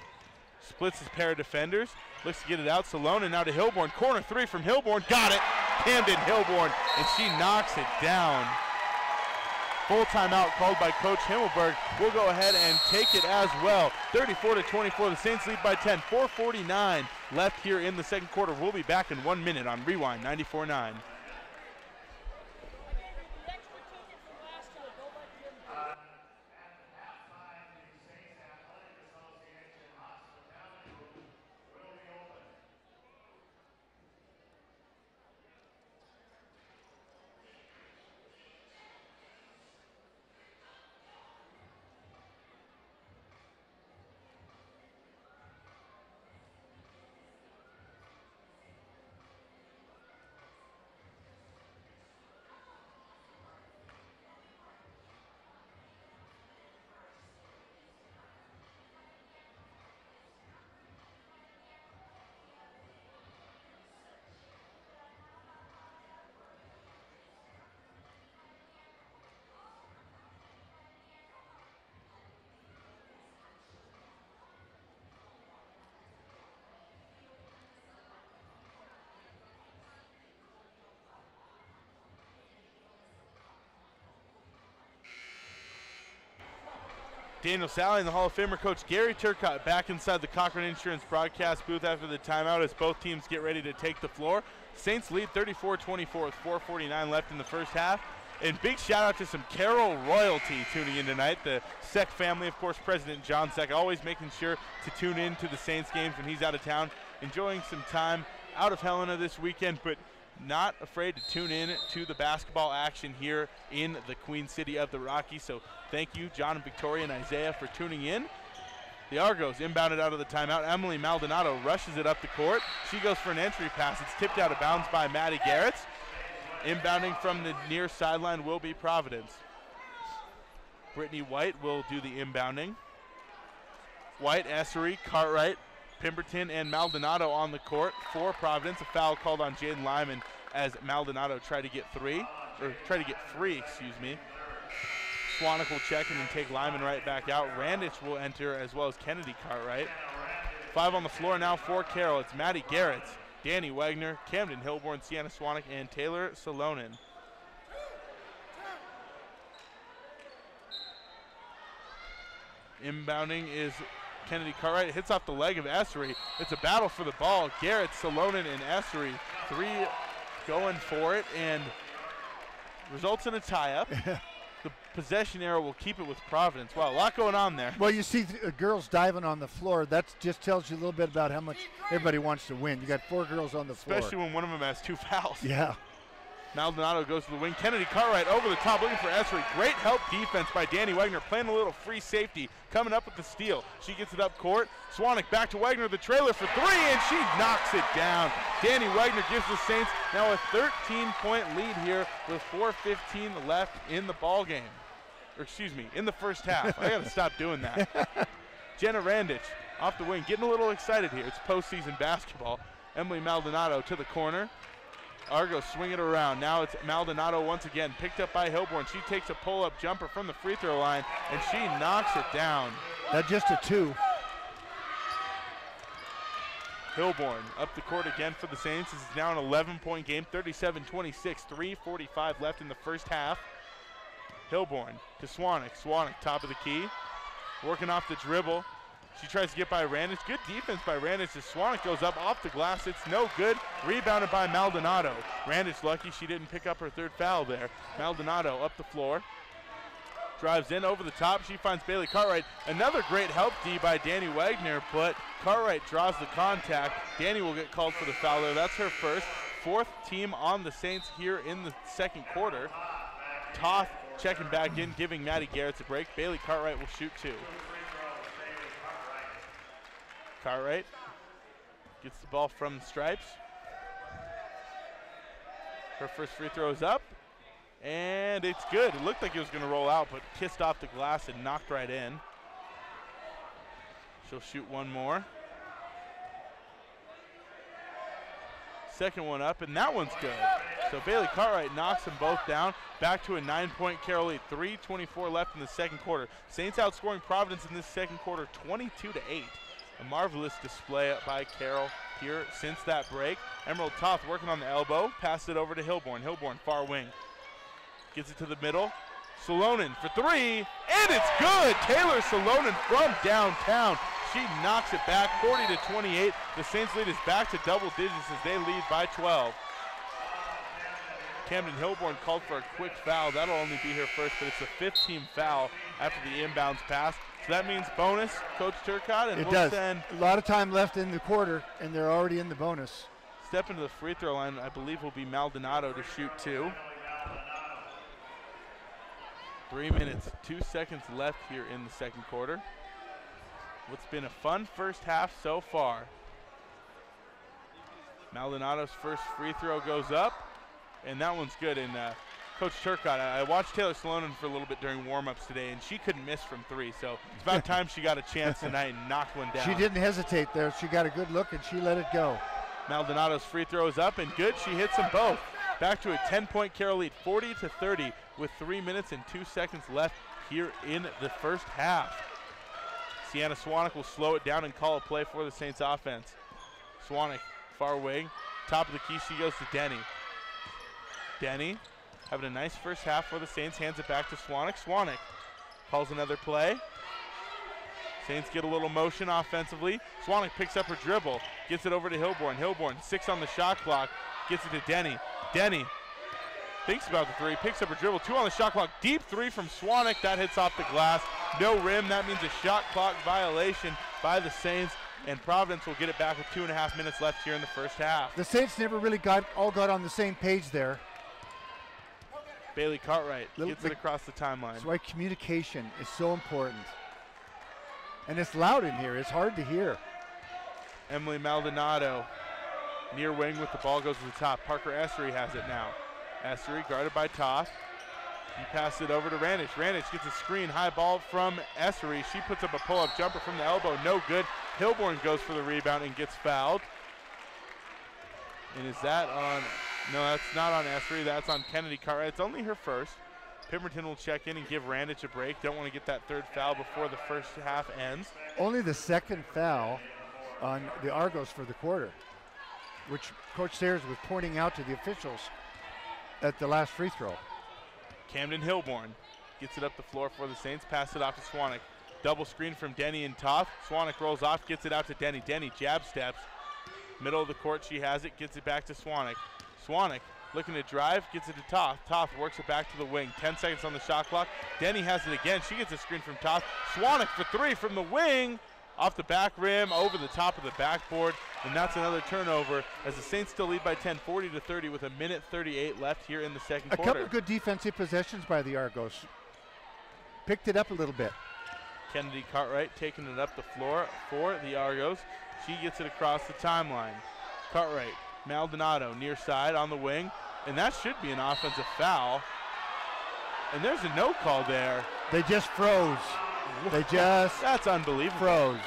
splits his pair of defenders. Looks to get it out. Salone and now to Hilborn. Corner three from Hilborn. Got it. Camden Hilborn, and she knocks it down. Full timeout called by Coach Himmelberg. We'll go ahead and take it as well. 34 to 24. The Saints lead by 10. 4:49 left here in the second quarter. We'll be back in one minute on Rewind 94.9. Daniel Sally and the Hall of Famer coach Gary Turcotte back inside the Cochrane Insurance broadcast booth after the timeout as both teams get ready to take the floor. Saints lead 34-24 with 4:49 left in the first half. And big shout out to some Carroll royalty tuning in tonight. The Seck family, of course, President John Seck, always making sure to tune in to the Saints games when he's out of town, enjoying some time out of Helena this weekend, but not afraid to tune in to the basketball action here in the Queen City of the Rockies. So thank you, John and Victoria and Isaiah, for tuning in. The Argos inbounded out of the timeout. Emily Maldonado rushes it up the court. She goes for an entry pass. It's tipped out of bounds by Maddie Garrett. Inbounding from the near sideline will be Providence. Brittany White will do the inbounding. White, Essery, Cartwright, Pemberton, and Maldonado on the court for Providence. A foul called on Jaden Lyman as Maldonado tried to get three, or try to get free, excuse me. Swanick will check in and take Lyman right back out. Randich will enter as well as Kennedy Cartwright. Five on the floor now for Carroll. It's Maddie Garrett, Danny Wagner, Camden Hilborn, Sienna Swanick, and Taylor Salonen. Inbounding is Kennedy Cartwright. Hits off the leg of Essery. It's a battle for the ball. Garrett, Salonen, and Essery. Three going for it and results in a tie-up. <laughs> the possession arrow will keep it with Providence. Wow, a lot going on there. Well, you see th- uh, girls diving on the floor. That just tells you a little bit about how much everybody wants to win. You got four girls on the Especially floor. Especially when one of them has two fouls. Yeah. Maldonado goes to the wing. Kennedy Cartwright over the top looking for Essery. Great help defense by Danny Wagner playing a little free safety coming up with the steal. She gets it up court. Swanick back to Wagner, the trailer for three, and she knocks it down. Danny Wagner gives the Saints now a 13 point lead here with 4.15 left in the ball game. Or excuse me, in the first half. I gotta stop doing that. <laughs> Jenna Randich off the wing, getting a little excited here. It's postseason basketball. Emily Maldonado to the corner. Argo swing it around. Now it's Maldonado once again, picked up by Hilborn. She takes a pull-up jumper from the free throw line, and she knocks it down. That's just a two. Hilborn up the court again for the Saints. This is now an 11-point game, 37-26, 3:45 left in the first half. Hilborn to Swanick. Swanick top of the key, working off the dribble. She tries to get by Randich. Good defense by Randich as Swanick goes up off the glass. It's no good. Rebounded by Maldonado. Randich lucky she didn't pick up her third foul there. Maldonado up the floor. Drives in over the top. She finds Bailey Cartwright. Another great help D by Danny Wagner, but Cartwright draws the contact. Danny will get called for the foul there. That's her first. Fourth team on the Saints here in the second quarter. Toth checking back in, giving Maddie Garrett a break. Bailey Cartwright will shoot two. Cartwright gets the ball from stripes. Her first free throw is up, and it's good. It looked like it was going to roll out, but kissed off the glass and knocked right in. She'll shoot one more. Second one up, and that one's good. So Bailey Cartwright knocks them both down. Back to a nine-point Carroll lead. 3:24 left in the second quarter. Saints outscoring Providence in this second quarter, 22 to 8. A marvelous display by Carroll here since that break. Emerald Toth working on the elbow, passed it over to Hilborn. Hilborn far wing, gets it to the middle. Salonen for three, and it's good. Taylor Salonen from downtown. She knocks it back 40 to 28. The Saints lead is back to double digits as they lead by 12. Camden Hilborn called for a quick foul. That'll only be her first, but it's fifth team foul after the inbounds pass. So that means bonus, Coach Turcotte, and It we'll does. send A lot of time left in the quarter, and they're already in the bonus. step into the free throw line. I believe will be Maldonado to shoot two. Three minutes, two seconds left here in the second quarter. What's been a fun first half so far. Maldonado's first free throw goes up, and that one's good. And uh, Coach Turcotte, I watched Taylor Salonen for a little bit during warm-ups today, and she couldn't miss from three. So it's about <laughs> time she got a chance tonight and knocked one down. She didn't hesitate there. She got a good look, and she let it go. Maldonado's free throw is up and good. She hits them both. Back to a 10-point Carroll lead, 40 to 30, with three minutes and two seconds left here in the first half. Sienna Swanick will slow it down and call a play for the Saints offense. Swanick, far wing, top of the key. She goes to Denny. Denny having a nice first half for the Saints. Hands it back to Swanick. Swanick calls another play. Saints get a little motion offensively. Swanek picks up her dribble, gets it over to Hilborn. Hilborn, six on the shot clock, gets it to Denny. Denny thinks about the three, picks up her dribble, two on the shot clock, deep three from Swanek. That hits off the glass. No rim. That means a shot clock violation by the Saints, and Providence will get it back with two and a half minutes left here in the first half. The Saints never really got all got on the same page there. Bailey Cartwright Little- gets it across the timeline. That's why communication is so important. And it's loud in here. It's hard to hear. Emily Maldonado near wing with the ball goes to the top. Parker Essery has it now. Essery guarded by Toth. He passes it over to Randich. Randich gets a screen, high ball from Essery. She puts up a pull-up jumper from the elbow, no good. Hilborn goes for the rebound and gets fouled. And is that on? No, that's not on Essery. That's on Kennedy Cartwright. It's only her first. Pemberton will check in and give Randich a break. Don't want to get that third foul before the first half ends. Only the second foul on the Argos for the quarter, which Coach Sayers was pointing out to the officials at the last free throw. Camden Hilborn gets it up the floor for the Saints. Pass it off to Swanek. Double screen from Denny and Toth. Swanek rolls off, gets it out to Denny. Denny jab steps. Middle of the court, she has it, gets it back to Swanek. Swanek looking to drive, gets it to Toth. Toth works it back to the wing. 10 seconds on the shot clock. Denny has it again. She gets a screen from Toth. Swanek for three from the wing. Off the back rim, over the top of the backboard, and that's another turnover as the Saints still lead by 10, 40 to 30, with a minute 38 left here in the second A quarter. A couple of good defensive possessions by the Argos. Picked it up a little bit. Kennedy Cartwright taking it up the floor for the Argos. She gets it across the timeline. Cartwright, Maldonado near side on the wing, and that should be an offensive foul. And there's a no call there. They just froze. They <laughs> just That's unbelievable. froze.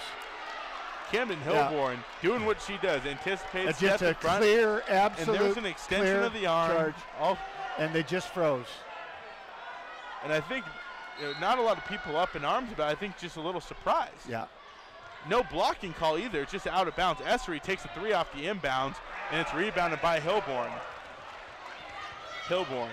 Camden Yeah. Hilborn doing what she does, anticipates, It's just a front, clear, and absolute, there's an extension of the arm. All, oh. and they just froze. and I think you know, not a lot of people up in arms about. it. I think just a little surprise. Yeah. No blocking call either, just out of bounds. Essery takes a three off the inbounds, and it's rebounded by Hilborn. Hilborn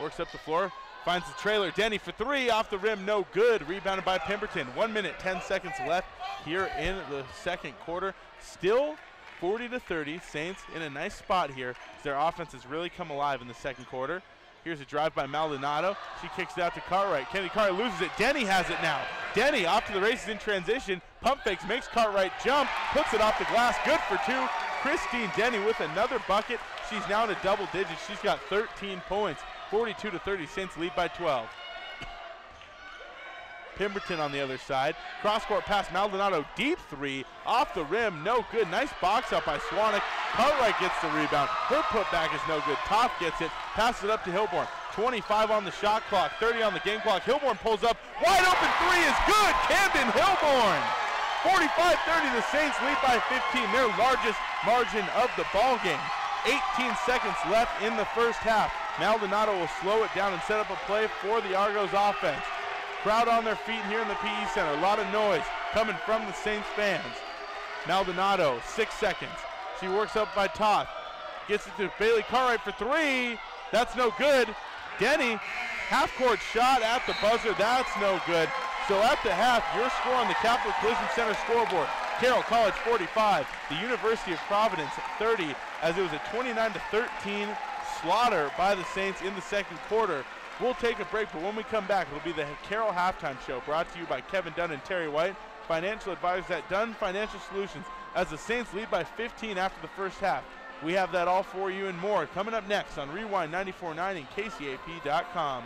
works up the floor, finds the trailer. Denny for three, off the rim, no good. Rebounded by Pemberton. One minute, 10 seconds left here in the second quarter. Still 40 to 30. Saints in a nice spot here. Their offense has really come alive in the second quarter. Here's a drive by Maldonado. She kicks it out to Cartwright. Kennedy Cartwright loses it. Denny has it now. Denny off to the races in transition. Pump fakes, makes Cartwright jump, puts it off the glass. Good for two. Christine Denny with another bucket. She's now in a double digits. She's got 13 points. 42 to 30. Saints lead by 12. Pemberton on the other side. Cross court pass, Maldonado deep three, off the rim, no good. Nice box up by Swanek. Cartwright gets the rebound. Her putback is no good. Toth gets it, passes it up to Hilborn. 25 on the shot clock, 30 on the game clock. Hilborn pulls up, wide open three is good. Camden Hilborn. 45-30, the Saints lead by 15, their largest margin of the ball game. 18 seconds left in the first half. Maldonado will slow it down and set up a play for the Argos offense. Crowd on their feet here in the PE Center. A lot of noise coming from the Saints fans. Maldonado, six seconds. She works up by Toth. Gets it to Bailey Cartwright for three. That's no good. Denny, half court shot at the buzzer. That's no good. So at the half, your score on the Capital Collision Center scoreboard. Carroll College 45, the University of Providence 30, as it was a 29 to 13 slaughter by the Saints in the second quarter. We'll take a break, but when we come back, it'll be the Carroll Halftime Show brought to you by Kevin Dunn and Terry White, financial advisors at Dunn Financial Solutions, as the Saints lead by 15 after the first half. We have that all for you and more coming up next on Rewind 94.9 and KCAP.com.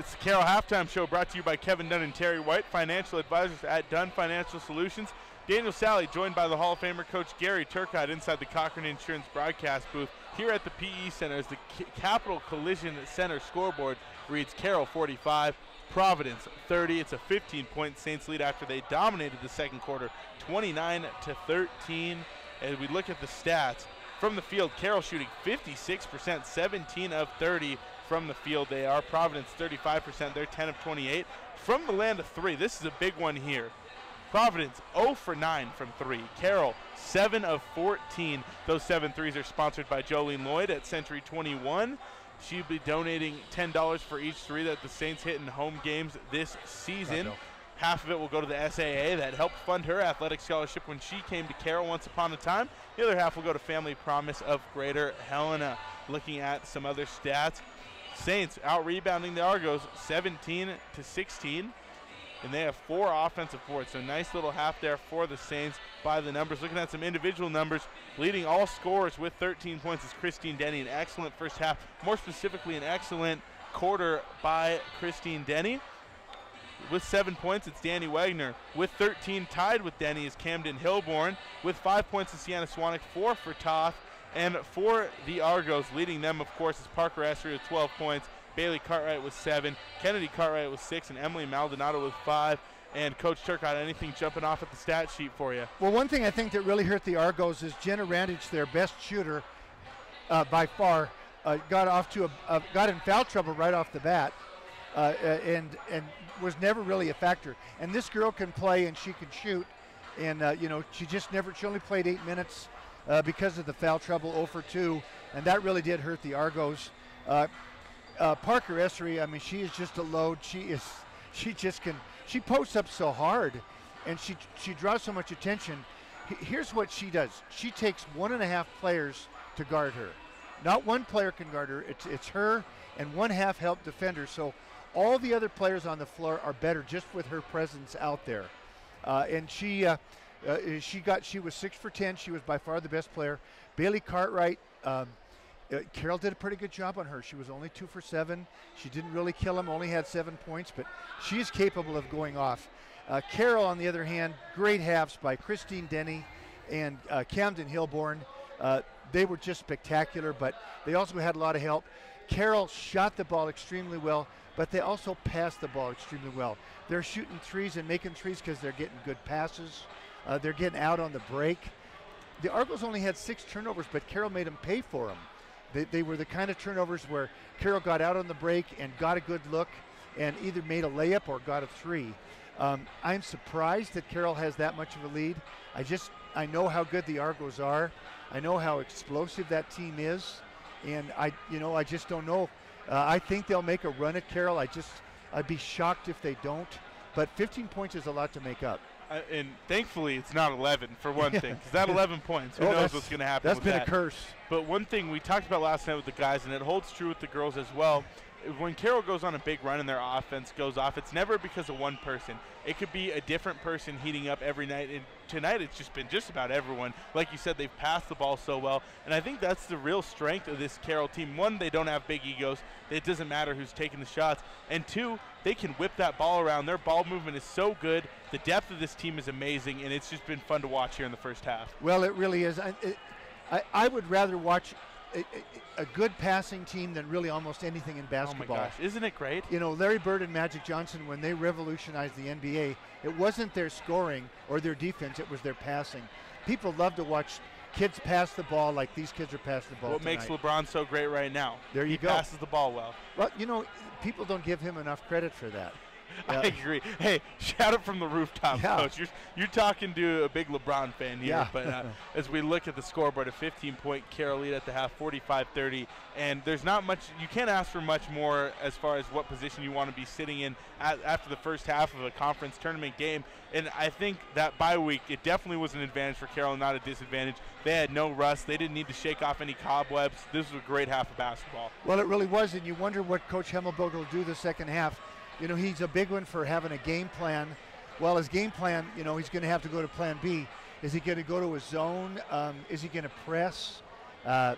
It's the Carroll Halftime Show brought to you by Kevin Dunn and Terry White, financial advisors at Dunn Financial Solutions. Daniel Sally, joined by the Hall of Famer Coach Gary Turcotte inside the Cochran Insurance broadcast booth here at the PE Center as the K- Capital Collision Center scoreboard reads Carroll 45, Providence 30. It's a 15-point Saints lead after they dominated the second quarter, 29 to 13. As we look at the stats from the field, Carroll shooting 56%, 17 of 30 from the field. They are Providence 35%. They're 10 of 28 from the land of three. This is a big one here. Providence 0 for 9 from 3. Carroll 7 of 14. Those 7 threes are sponsored by Jolene Lloyd at Century 21. She'll be donating $10 for each three that the Saints hit in home games this season. Half of it will go to the SAA that helped fund her athletic scholarship when she came to Carroll once upon a time. The other half will go to Family Promise of Greater Helena. Looking at some other stats, Saints out rebounding the Argos 17 to 16 and they have four offensive boards. So nice little half there for the Saints by the numbers. Looking at some individual numbers, leading all scorers with 13 points is Christine Denny. An excellent first half, more specifically, an excellent quarter by Christine Denny. With seven points, it's Danny Wagner. With 13, tied with Denny, is Camden Hilborn. With five points, is Sienna Swanik. Four for Toth. And for the Argos, leading them, of course, is Parker Essery with 12 points. Bailey Cartwright with seven. Kennedy Cartwright with six. And Emily Maldonado with five. And Coach Turcotte, anything jumping off at the stat sheet for you? Well, one thing I think that really hurt the Argos is Jenna Randich, their best shooter uh, by far, uh, got off to a uh, got in foul trouble right off the bat, uh, uh, and and was never really a factor. And this girl can play and she can shoot, and uh, you know she just never she only played eight minutes uh, because of the foul trouble, 0 for 2, and that really did hurt the Argos. Uh, uh, Parker Essery, I mean, she is just a load. She is, <laughs> she just can, she posts up so hard, and she she draws so much attention. Here's what she does: she takes one and a half players to guard her. Not one player can guard her. It's it's her and one half help defender. So all the other players on the floor are better just with her presence out there. Uh, and she uh, uh, she got she was six for ten. She was by far the best player. Bailey Cartwright. Um, uh, Carroll did a pretty good job on her. She was only two for seven. She didn't really kill him, only had seven points, but she's capable of going off. Uh, Carroll, on the other hand, great halves by Christine Denny and uh, Camden Hilborn. Uh, they were just spectacular, but they also had a lot of help. Carroll shot the ball extremely well, but they also passed the ball extremely well. They're shooting threes and making threes because they're getting good passes. Uh, they're getting out on the break. The Argos only had six turnovers, but Carroll made them pay for them. They, they were the kind of turnovers where Carroll got out on the break and got a good look and either made a layup or got a three. Um, I'm surprised that Carroll has that much of a lead. I just I know how good the Argos are. I know how explosive that team is, and I you know I just don't know. Uh, I think they'll make a run at Carroll. I just I'd be shocked if they don't. But 15 points is a lot to make up. Uh, and thankfully, it's not 11 for one thing. Because that <laughs> 11 points, who Oh, knows what's going to happen? That's been that. a curse. But one thing we talked about last night with the guys, and it holds true with the girls as well. When Carroll goes on a big run and their offense goes off, it's never because of one person. It could be a different person heating up every night. And tonight, it's just been just about everyone. Like you said, they've passed the ball so well, and I think that's the real strength of this Carroll team. One, they don't have big egos. It doesn't matter who's taking the shots. And two, they can whip that ball around. Their ball movement is so good. The depth of this team is amazing, and it's just been fun to watch here in the first half. Well, it really is. I, it, I, I would rather watch a, a, good passing team than really almost anything in Oh my basketball. gosh, isn't it great? You know, Larry Bird and Magic Johnson, when they revolutionized the NBA, it wasn't their scoring or their defense, it was their passing. People love to watch kids pass the ball like these kids are passing the ball. What makes. LeBron so great right now? There you he go. passes the ball well. Well, you know, people don't give him enough credit for that. I agree. Hey, shout it from the rooftop, Yeah. coach. You're, you're talking to a big LeBron fan here. Yeah. But uh, <laughs> as we look at the scoreboard, a 15 point Carroll lead at the half, 45 30. And there's not much, you can't ask for much more as far as what position you want to be sitting in at, after the first half of a conference tournament game. And I think that bye week, it definitely was an advantage for Carroll, not a disadvantage. They had no rust, they didn't need to shake off any cobwebs. This was a great half of basketball. Well, it really was, and you wonder what Coach Hemmelberger will do the second half. You know, he's a big one for having a game plan. Well, his game plan, you know, he's going to have to go to Plan B. Is he going to go to a zone? Um, is he going to press? Uh,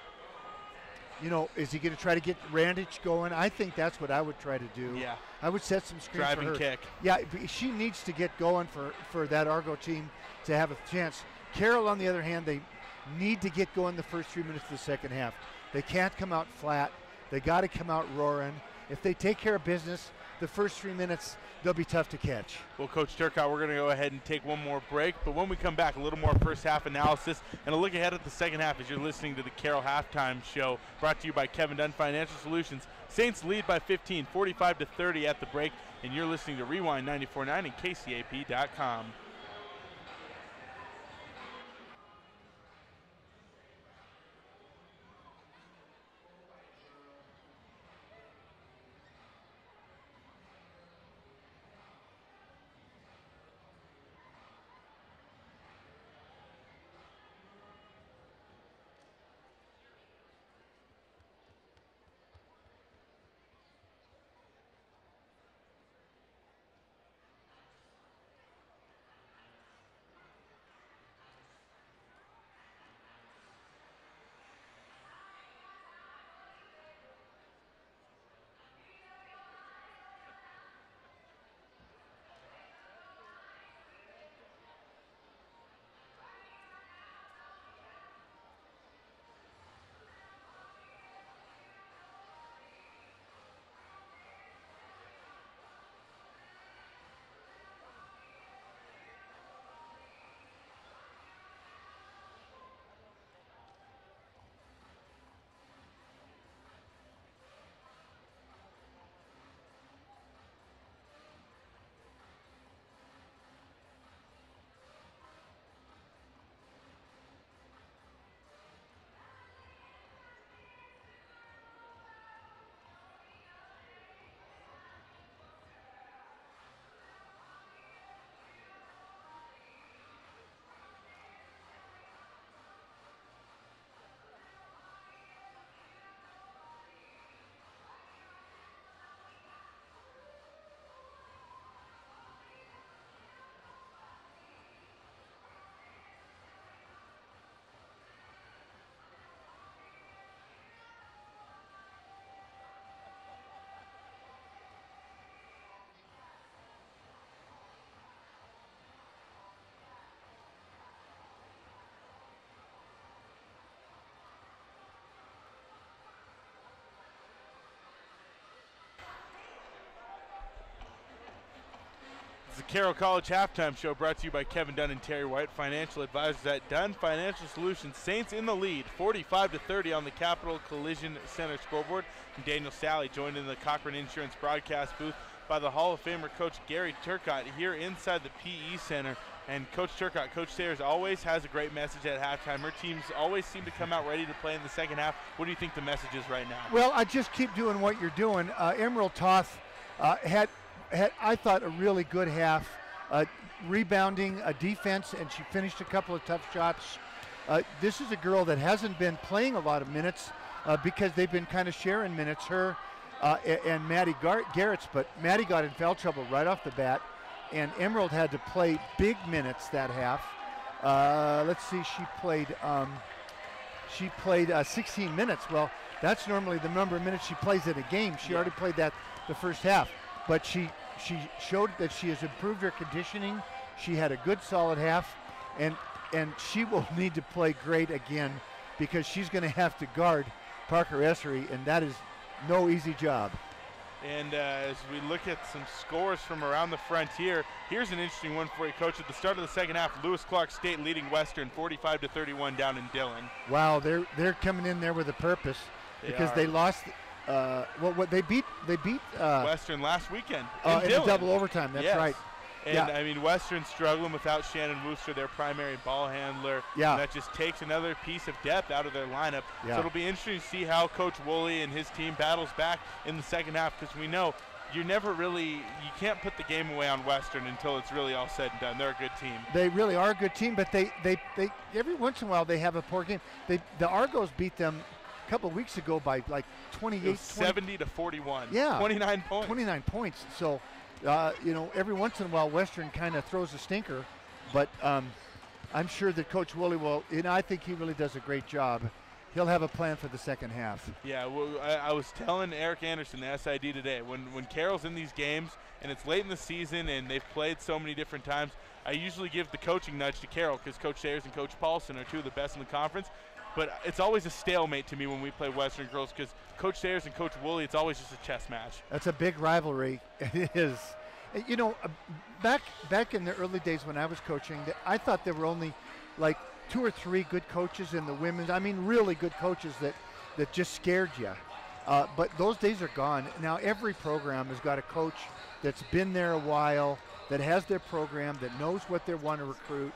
You know, is he going to try to get Randich going? I think that's what I would try to do. Yeah. I would set some screens Driving for her. kick. Yeah, she needs to get going for for that Argo team to have a chance. Carroll, on the other hand, they need to get going the first three minutes of the second half. They can't come out flat. They got to come out roaring. If they take care of business, the first three minutes they'll be tough to catch. Well, Coach Turcotte, we're going to go ahead and take one more break. But when we come back, a little more first half analysis and a look ahead at the second half as you're listening to the Carroll Halftime Show brought to you by Kevin Dunn Financial Solutions. Saints lead by 15, 45 to 30 at the break. And you're listening to Rewind 94.9 and KCAP.com. the Carroll College Halftime Show brought to you by Kevin Dunn and Terry White, financial advisors at Dunn Financial Solutions. Saints in the lead, 45 to 30 on the Capital Collision Center scoreboard. Daniel Sally joined in the Cochran Insurance broadcast booth by the Hall of Famer Coach Gary Turcotte here inside the PE Center. And Coach Turcotte, Coach Sayers always has a great message at halftime. Her teams always seem to come out ready to play in the second half. What do you think the message is right now? Well, I just keep doing what you're doing. Uh, Emerald Toth uh, had had I thought a really good half, uh, rebounding, a defense, and she finished a couple of tough shots. Uh, this is a girl that hasn't been playing a lot of minutes uh, because they've been kind of sharing minutes. Her uh, and Maddie Gar- Garrett's, but Maddie got in foul trouble right off the bat, and Emerald had to play big minutes that half. Uh, let's see, she played. Um, she played uh, 16 minutes. Well, that's normally the number of minutes she plays in a game. She already played that the first half, but she she showed that she has improved her conditioning. She had a good solid half, and and she <laughs> will need to play great again because she's going to have to guard Parker Essery, and that is no easy job. And uh, as we look at some scores from around the frontier, here's an interesting one for you, Coach. At the start of the second half, Lewis Clark State leading Western 45 to 31 down in Dillon. Wow, they're they're coming in there with a purpose They because are. they lost. Uh, well, what they beat they beat uh, Western last weekend uh, in in double overtime. That's Yes. right. And Yeah. I mean, Western struggling without Shannon Wooster, their primary ball handler. Yeah. And that just takes another piece of depth out of their lineup. Yeah. So it'll be interesting to see how Coach Woolley and his team battles back in the second half because we know you never really, you can't put the game away on Western until it's really all said and done. They're a good team. They really are a good team, but they, they, they every once in a while they have a poor game. They the Argos beat them couple of weeks ago by like 28, It was 20 70 to 41. Yeah. 29 points. 29 points. So, uh, you know, every once in a while Western kind of throws a stinker, but um, I'm sure that Coach Woolley will, and I think he really does a great job he'll have a plan for the second half. Yeah, well, I, I was telling Eric Anderson, the SID today, when when Carroll's in these games and it's late in the season and they've played so many different times, I usually give the coaching nudge to Carroll because Coach Sayers and Coach Paulson are two of the best in the conference. But it's always a stalemate to me when we play Western girls because Coach Sayers and Coach Woolley, it's always just a chess match. That's a big rivalry. <laughs> It is. You know, uh, back back in the early days when I was coaching, I thought there were only like two or three good coaches in the women's. I mean, really good coaches that that just scared you. Uh, but those days are gone. Now every program has got a coach that's been there a while, that has their program, that knows what they want to recruit,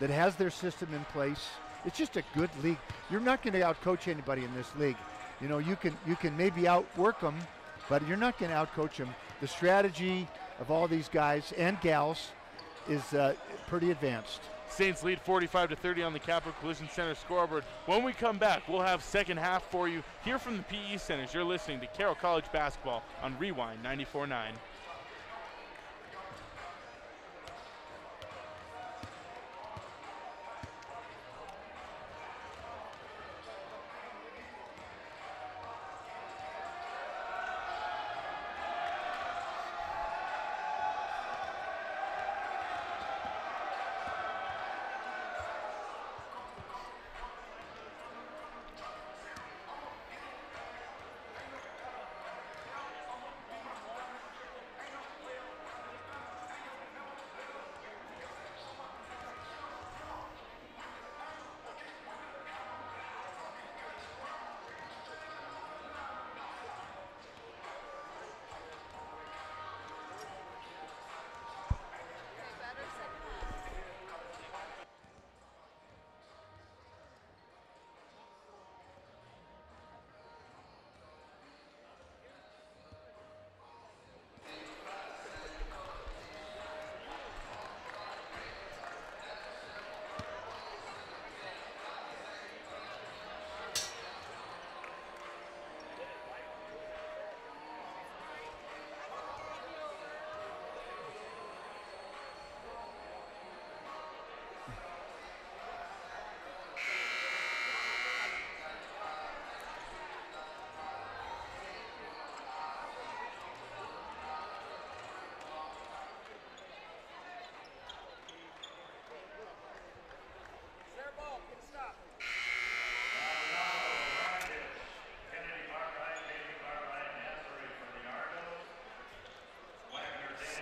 that has their system in place. It's just a good league. You're not going to outcoach anybody in this league. You know, you can you can maybe outwork them, but you're not going to outcoach them. The strategy of all these guys and gals is uh, pretty advanced. Saints lead 45 to 30 on the Capital Collision Center scoreboard. When we come back, we'll have second half for you here from the PE Centers. You're listening to Carroll College basketball on Rewind 94.9.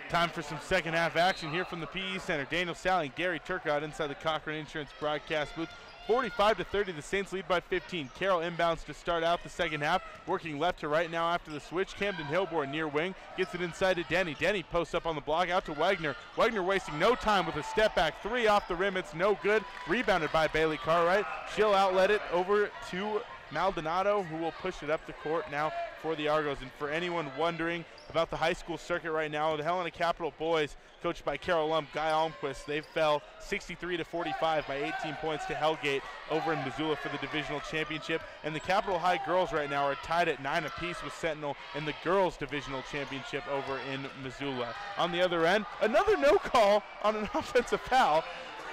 Time for some second half action here from the PE Center. Daniel Sally and Gary Turcotte inside the Cochrane Insurance broadcast booth. 45 to 30, the Saints lead by 15. Carroll inbounds to start out the second half, working left to right now after the switch. Camden Hilborn near wing gets it inside to Denny. Denny posts up on the block out to Wagner. Wagner wasting no time with a step back three off the rim. It's no good. Rebounded by Bailey Cartwright. She'll outlet it over to Maldonado, who will push it up the court now for the Argos. And for anyone wondering about the high school circuit right now, the Helena Capital boys, coached by Carol Lump, Guy Almquist, they fell 63 to 45 by 18 points to Hellgate over in Missoula for the divisional championship. And the Capital High girls right now are tied at nine apiece with Sentinel in the girls divisional championship over in Missoula. On the other end, another no call on an <laughs> offensive foul.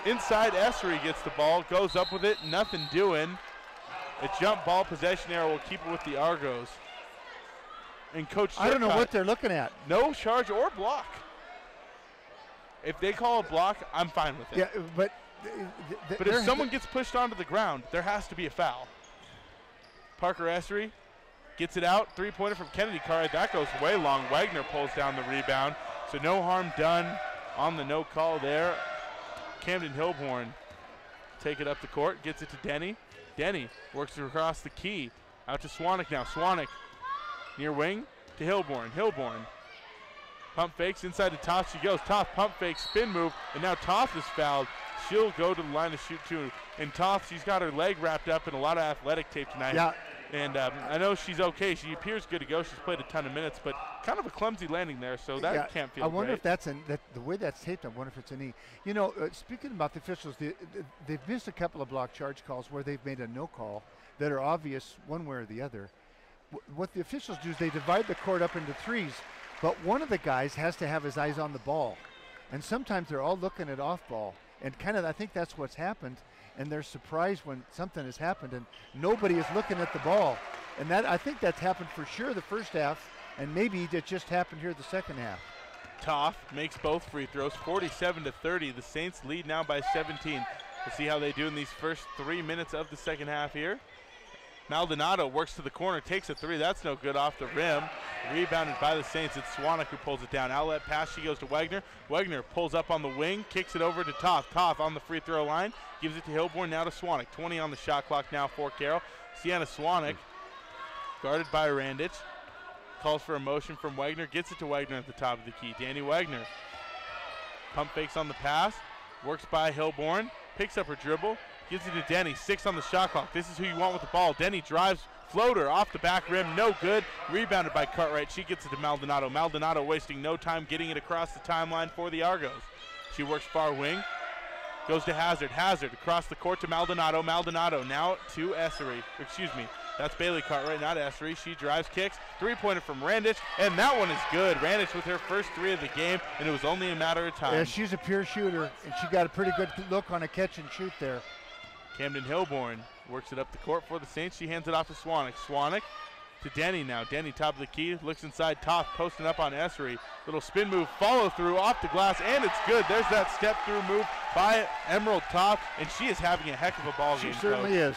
Inside Essery gets the ball, goes up with it, nothing doing. A jump ball possession error will keep it with the Argos. And Coach I don't know what they're looking at. no charge or block. If they call a block, I'm fine with it. Yeah, but But if someone gets pushed onto the ground, there has to be a foul. Parker Essery gets it out. Three pointer from Kennedy Carr. That goes way long. Wagner pulls down the rebound. So no harm done on the no call there. Camden Hilborn take it up the court, gets it to Denny. Denny works across the key. Out to Swanwick now. Swanwick near wing to Hilborn. Hilborn Pump fakes inside to Toth. She goes. Toth pump fake spin move, and now Toth is fouled. She'll go to the line to shoot too. And Toth, she's got her leg wrapped up in a lot of athletic tape tonight. Yeah. And um, I know she's okay. She appears good to go. She's played a ton of minutes, but kind of a clumsy landing there, so that Yeah, can't feel I wonder great. if that's an, that the way that's taped. I wonder if it's an knee. You know, uh, speaking about the officials, they, they've missed a couple of block charge calls where they've made a no call that are obvious one way or the other. Wh- What the officials do is they divide the court up into threes, but one of the guys has to have his eyes on the ball, and sometimes they're all looking at off ball. And kind of, I think that's what's happened. And they're surprised when something has happened and nobody is looking at the ball. And that I think that's happened for sure the first half, and maybe it just happened here the second half. Toth makes both free throws, 47 to 30. The Saints lead now by 17. We'll see how they do in these first three minutes of the second half here. Maldonado works to the corner, takes a three. That's no good off the rim. Rebounded by the Saints. It's Swanek who pulls it down. Outlet pass. She goes to Wagner. Wagner pulls up on the wing, kicks it over to Toth. Toth on the free throw line, gives it to Hilborn. Now to Swanek. 20 on the shot clock now for Carroll. Sienna Swanek, guarded by Randich, calls for a motion from Wagner. Gets it to Wagner at the top of the key. Danny Wagner pump fakes on the pass. Works by Hilborn. Picks up her dribble. Gives it to Denny. Six on the shot clock. This is who you want with the ball. Denny drives floater off the back rim, no good. Rebounded by Cartwright. She gets it to Maldonado. Maldonado wasting no time getting it across the timeline for the Argos. She works far wing, goes to Hazard. Hazard across the court to Maldonado. Maldonado now to Essery. Excuse me. That's Bailey Cartwright, not Essery. She drives, kicks, three pointer from Randich, and that one is good. Randich with her first three of the game, and it was only a matter of time. Yeah, she's a pure shooter, and she got a pretty good look on a catch and shoot there. Camden Hilborn works it up the court for the Saints. She hands it off to Swanek. Swanek to Denny now. Denny top of the key, looks inside. Toth posting up on Essery. Little spin move, follow through off the glass, and it's good. There's that step through move by Emerald Toth, and she is having a heck of a ball She game. certainly Coach. is.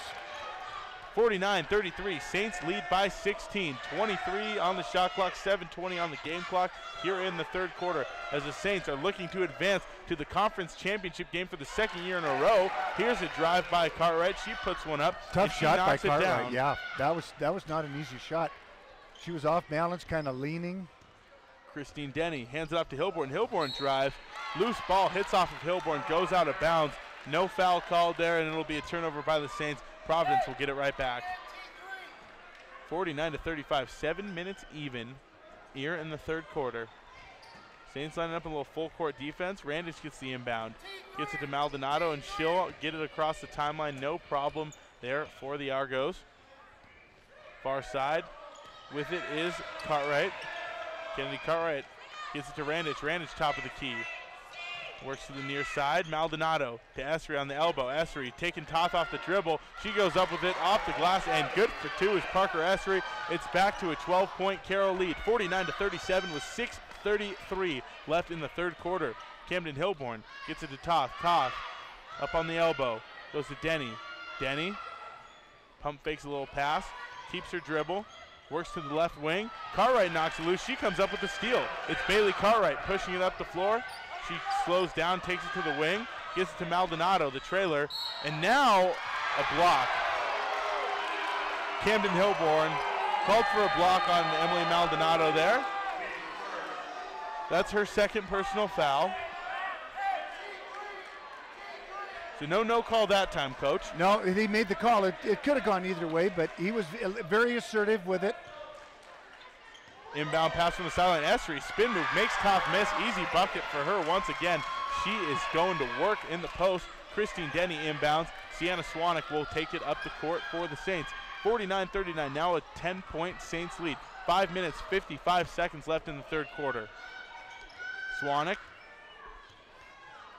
49-33. Saints lead by 16. 23 on the shot clock, 7:20 on the game clock here in the third quarter. As the Saints are looking to advance to the conference championship game for the second year in a row. Here's a drive by Cartwright. She puts one up. Tough shot by Cartwright. down. Yeah, that was that was not an easy shot. She was off balance, kind of leaning. Christine Denny hands it off to Hilborn. Hilborn drives. Loose ball hits off of Hilborn, goes out of bounds. No foul called there, and it'll be a turnover by the Saints. Providence will get it right back. 49 to 35, seven minutes even here in the third quarter. Saints lining up a little full court defense. Randich gets the inbound, gets it to Maldonado, and she'll get it across the timeline. No problem there for the Argos. Far side with it is Cartwright. Kennedy Cartwright gets it to Randich. Randich top of the key. Works to the near side. Maldonado to Essery on the elbow. Essery taking Toth off the dribble. She goes up with it off the glass and good for two is Parker Essery. It's back to a 12 point Carroll lead. 49 to 37 with 6.33 left in the third quarter. Camden Hilborn gets it to Toth. Toth up on the elbow. Goes to Denny. Denny pump fakes a little pass. Keeps her dribble. Works to the left wing. Cartwright knocks it loose. She comes up with the steal. It's Bailey Cartwright pushing it up the floor. She slows down, takes it to the wing, gives it to Maldonado, the trailer, and now a block. Camden Hilborn called for a block on Emily Maldonado there. That's her second personal foul. So no no call that time, coach. No, he made the call. It, it could have gone either way, but he was very assertive with it. Inbound pass from the sideline. Essery spin move makes Toth miss. Easy bucket for her once again. She is going to work in the post. Christine Denny inbounds. Sienna Swanek will take it up the court for the Saints. 49-39, now a 10-point Saints lead. Five minutes, 55 seconds left in the third quarter. Swanek,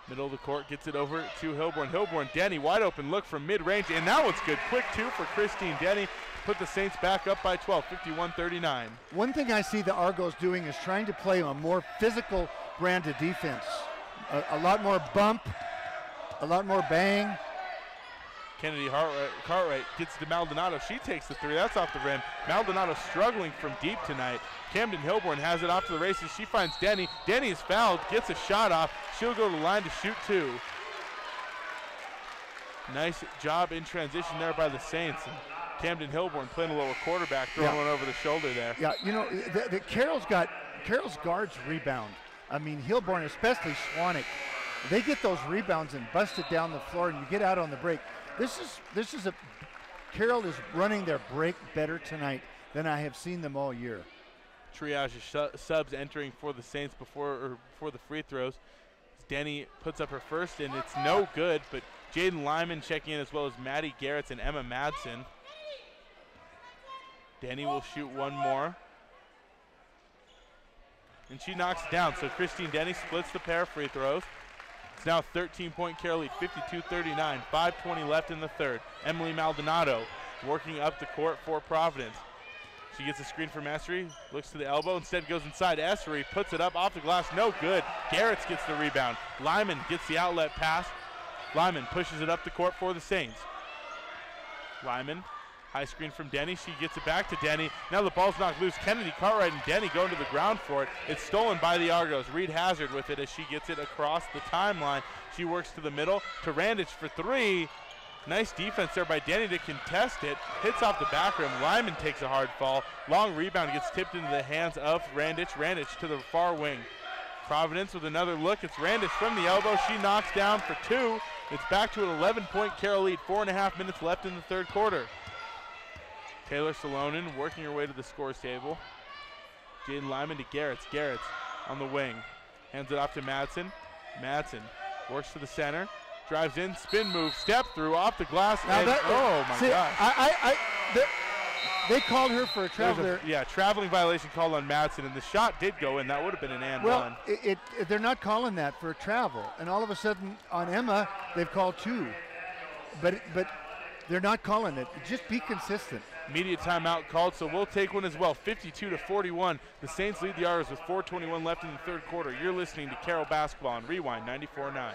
middle of the court, gets it over to Hilborn. Hilborn, Denny, wide open look from mid-range, and that one's good. Quick two for Christine Denny. Put the Saints back up by 12, 51-39. One thing I see the Argos doing is trying to play a more physical brand of defense. A, a lot more bump, a lot more bang. Kennedy Hartwright, uh, Cartwright gets to Maldonado. She takes the three. That's off the rim. Maldonado struggling from deep tonight. Camden Hilborn has it off to the races. She finds Denny. Denny is fouled, gets a shot off. She'll go to the line to shoot two. Nice job in transition there by the Saints. Camden Hilborn playing a little quarterback, throwing Yeah. one over the shoulder there. Yeah, you know, the, the Carroll's got Carroll's guards rebound. I mean, Hilborn, especially Swanek, they get those rebounds and bust it down the floor, and you get out on the break. This is this is a Carroll is running their break better tonight than I have seen them all year. triage of su- subs entering for the Saints before or before the free throws. Denny puts up her first, and it's no good. But Jaden Lyman checking in as well as Maddie Garrett and Emma Madsen. Denny will shoot one more. And she knocks it down. So Christine Denny splits the pair of free throws. It's now 13 point Carroll lead, 52 39. 5.20 left in the third. Emily Maldonado working up the court for Providence. She gets a screen for Essery, looks to the elbow, instead goes inside. Essery puts it up off the glass, no good. Garrett's gets the rebound. Lyman gets the outlet pass. Lyman pushes it up the court for the Saints. Lyman, high screen from Denny. She gets it back to Denny. Now the ball's knocked loose. Kennedy Cartwright and Denny going to the ground for it. It's stolen by the Argos. Reed Hazard with it as she gets it across the timeline. She works to the middle to Randich for three. Nice defense there by Denny to contest it. Hits off the back rim. Lyman takes a hard fall. Long rebound gets tipped into the hands of Randich. Randich to the far wing. Providence with another look. It's Randich from the elbow. She knocks down for two. It's back to an 11 point Carroll lead. Four and a half minutes left in the third quarter. Taylor Salonen working her way to the scores table. Jaden Lyman to Garrett's. Garrett's on the wing. Hands it off to Madsen. Madsen works to the center. Drives in, spin move, step through, off the glass. Now and- that- oh my see, gosh. I, I, I, they, they called her for a There's travel. a- yeah, traveling violation called on Madsen, and the shot did go in. That would have been an and Well, one. it, it, they're not calling that for a travel, and all of a sudden on Emma they've called two, but but they're not calling it. Just be consistent. Media timeout called, so we'll take one as well. 52 to 41. The Saints lead the Argos with 4:21 left in the third quarter. You're listening to Carroll basketball on Rewind 94.9.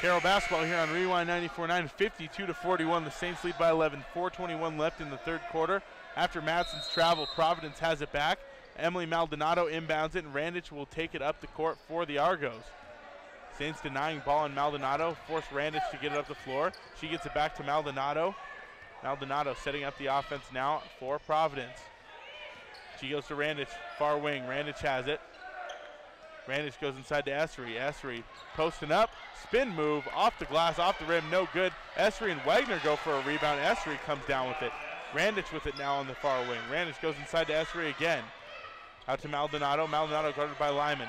Carroll basketball here on Rewind 94.9, 52 to 41. The Saints lead by 11. 4:21 left in the third quarter. After Madsen's travel, Providence has it back. Emily Maldonado inbounds it, and Randich will take it up the court for the Argos. Saints denying ball on Maldonado, force Randich to get it up the floor. She gets it back to Maldonado. Maldonado setting up the offense now for Providence. She goes to Randich, far wing. Randich has it. Randich goes inside to Essery. Essery posting up, spin move, off the glass, off the rim, no good. Essery and Wagner go for a rebound. Essery comes down with it. Randich with it now on the far wing. Randich goes inside to Essery again. Out to Maldonado. Maldonado guarded by Lyman.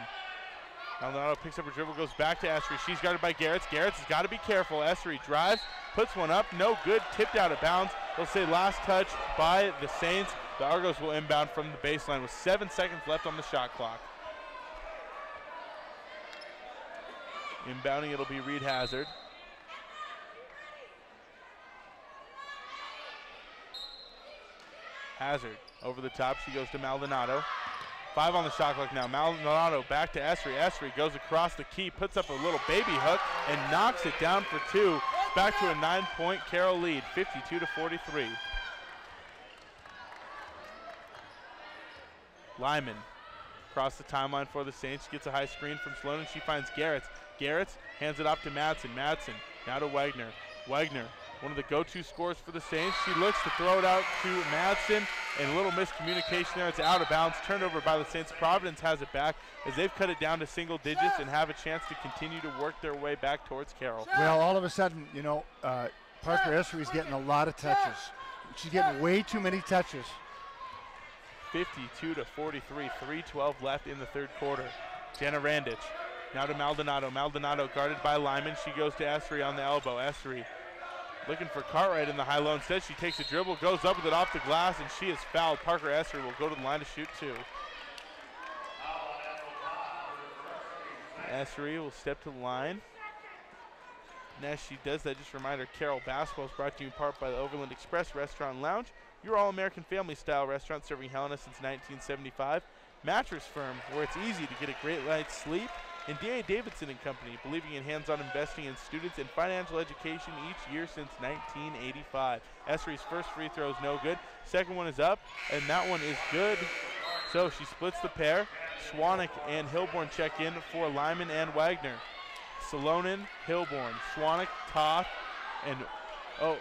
Maldonado picks up her dribble, goes back to Essery. She's guarded by Garrett's. Garrett has got to be careful. Essery drives, puts one up, no good, tipped out of bounds. They'll say last touch by the Saints. The Argos will inbound from the baseline with seven seconds left on the shot clock. Inbounding, it'll be Reed Hazard. Hazard over the top. She goes to Maldonado. Five on the shot clock now. Maldonado back to Essery. Essery goes across the key, puts up a little baby hook, and knocks it down for two. Back to a nine-point Carroll lead, 52 to 43. Lyman across the timeline for the Saints. Gets a high screen from Salonen, and she finds Garrett's. Garrett's hands it off to Madsen. Madsen now to Wagner. Wagner, one of the go-to scores for the Saints. She looks to throw it out to Madsen, and a little miscommunication there. It's out of bounds. Turned over by the Saints. Providence has it back as they've cut it down to single digits and have a chance to continue to work their way back towards Carroll. Well, all of a sudden, you know, uh, Parker is getting a lot of touches. She's getting way too many touches. 52 to 43, 3:12 left in the third quarter. Jenna Randich now to Maldonado. Maldonado guarded by Lyman. She goes to Essery on the elbow. Essery looking for Cartwright in the high low. Instead, she takes a dribble, goes up with it off the glass, and she is fouled. Parker Essery will go to the line to shoot two. Essery will step to the line. And as she does that, just a reminder Carroll Basketball is brought to you in part by the Overland Express Restaurant Lounge, your all American family style restaurant serving Helena since 1975. Mattress Firm, where it's easy to get a great night's sleep. And D.A. Davidson and Company, believing in hands-on investing in students and financial education each year since 1985. Essery's first free throw is no good. Second one is up, and that one is good. So she splits the pair. Swanek and Hilborn check in for Lyman and Wagner. Salonen, Hilborn, Swanek, Toth, and oh,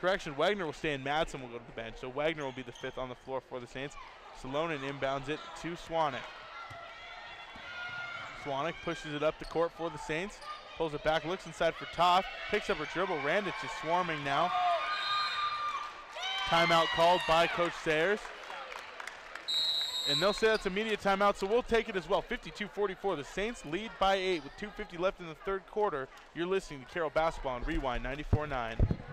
correction, Wagner will stay and Madsen will go to the bench. So Wagner will be the fifth on the floor for the Saints. Salonen inbounds it to Swanek. Swanek pushes it up the court for the Saints. Pulls it back, looks inside for Toth, picks up her dribble. Randich is swarming now. Timeout called by Coach Sayers. And they'll say that's immediate timeout, so we'll take it as well. 52-44. The Saints lead by eight with 2.50 left in the third quarter. You're listening to Carroll Basketball on Rewind 94.9.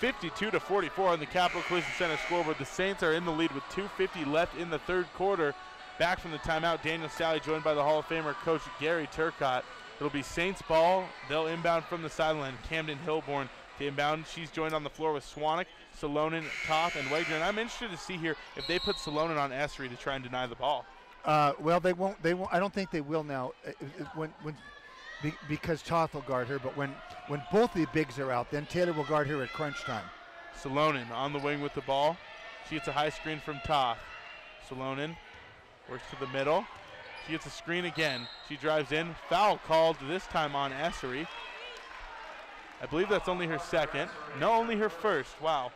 52 to 44 on the Capital Collision Center scoreboard. The Saints are in the lead with 2:50 left in the third quarter. Back from the timeout, Daniel Sally joined by the Hall of Famer coach Gary Turcotte. It'll be Saints ball. They'll inbound from the sideline. Camden Hilborn to inbound. She's joined on the floor with Swanick, Salonen, Toth, and Wagner. And I'm interested to see here if they put Salonen on Essery to try and deny the ball. Uh, well, they won't. They won't. I don't think they will now. Uh, uh, when when be, because Toth will guard her, but when when both the bigs are out, then Taylor will guard her at crunch time. Salonen on the wing with the ball. She gets a high screen from Toth. Salonen works to the middle. She gets a screen again. She drives in. Foul called this time on Essery. I believe that's only her second. No, only her first. Wow.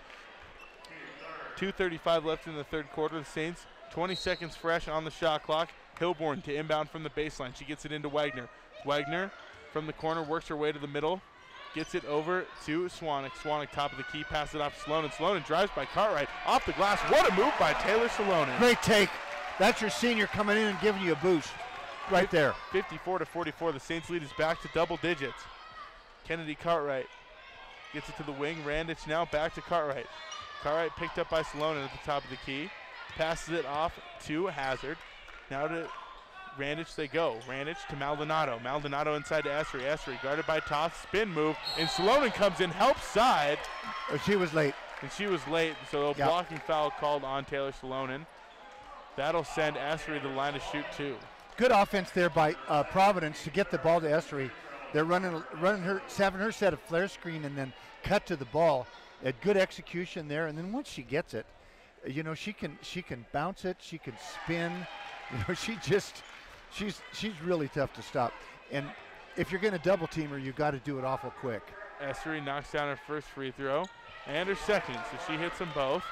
2.35 left in the third quarter. The Saints 20 seconds fresh on the shot clock. Hilborn to inbound from the baseline. She gets it into Wagner. Wagner from the corner works her way to the middle. Gets it over to Swanek. Swanek top of the key, passes it off to Salonen. Salonen drives by Cartwright off the glass. What a move by Taylor Salonen. Great take. That's your senior coming in and giving you a boost, right there. 54 to 44. The Saints lead is back to double digits. Kennedy Cartwright gets it to the wing. Randich now back to Cartwright. Cartwright picked up by Salonen at the top of the key. Passes it off to Hazard. Now to Randich they go. Randich to Maldonado. Maldonado inside to Essery. Essery guarded by Toth. Spin move. And Salonen comes in, helps side. Oh, she was late. And she was late, so a Yep. blocking foul called on Taylor Salonen. That'll send Essery to the line to shoot two. Good offense there by uh, Providence to get the ball to Essery. They're running running her having her set a flare screen and then cut to the ball. A good execution there, and then once she gets it, you know she can she can bounce it, she can spin. <laughs> You know she just she's she's really tough to stop. And if you're going to double team her, you've got to do it awful quick. Essery knocks down her first free throw and her second, so she hits them both.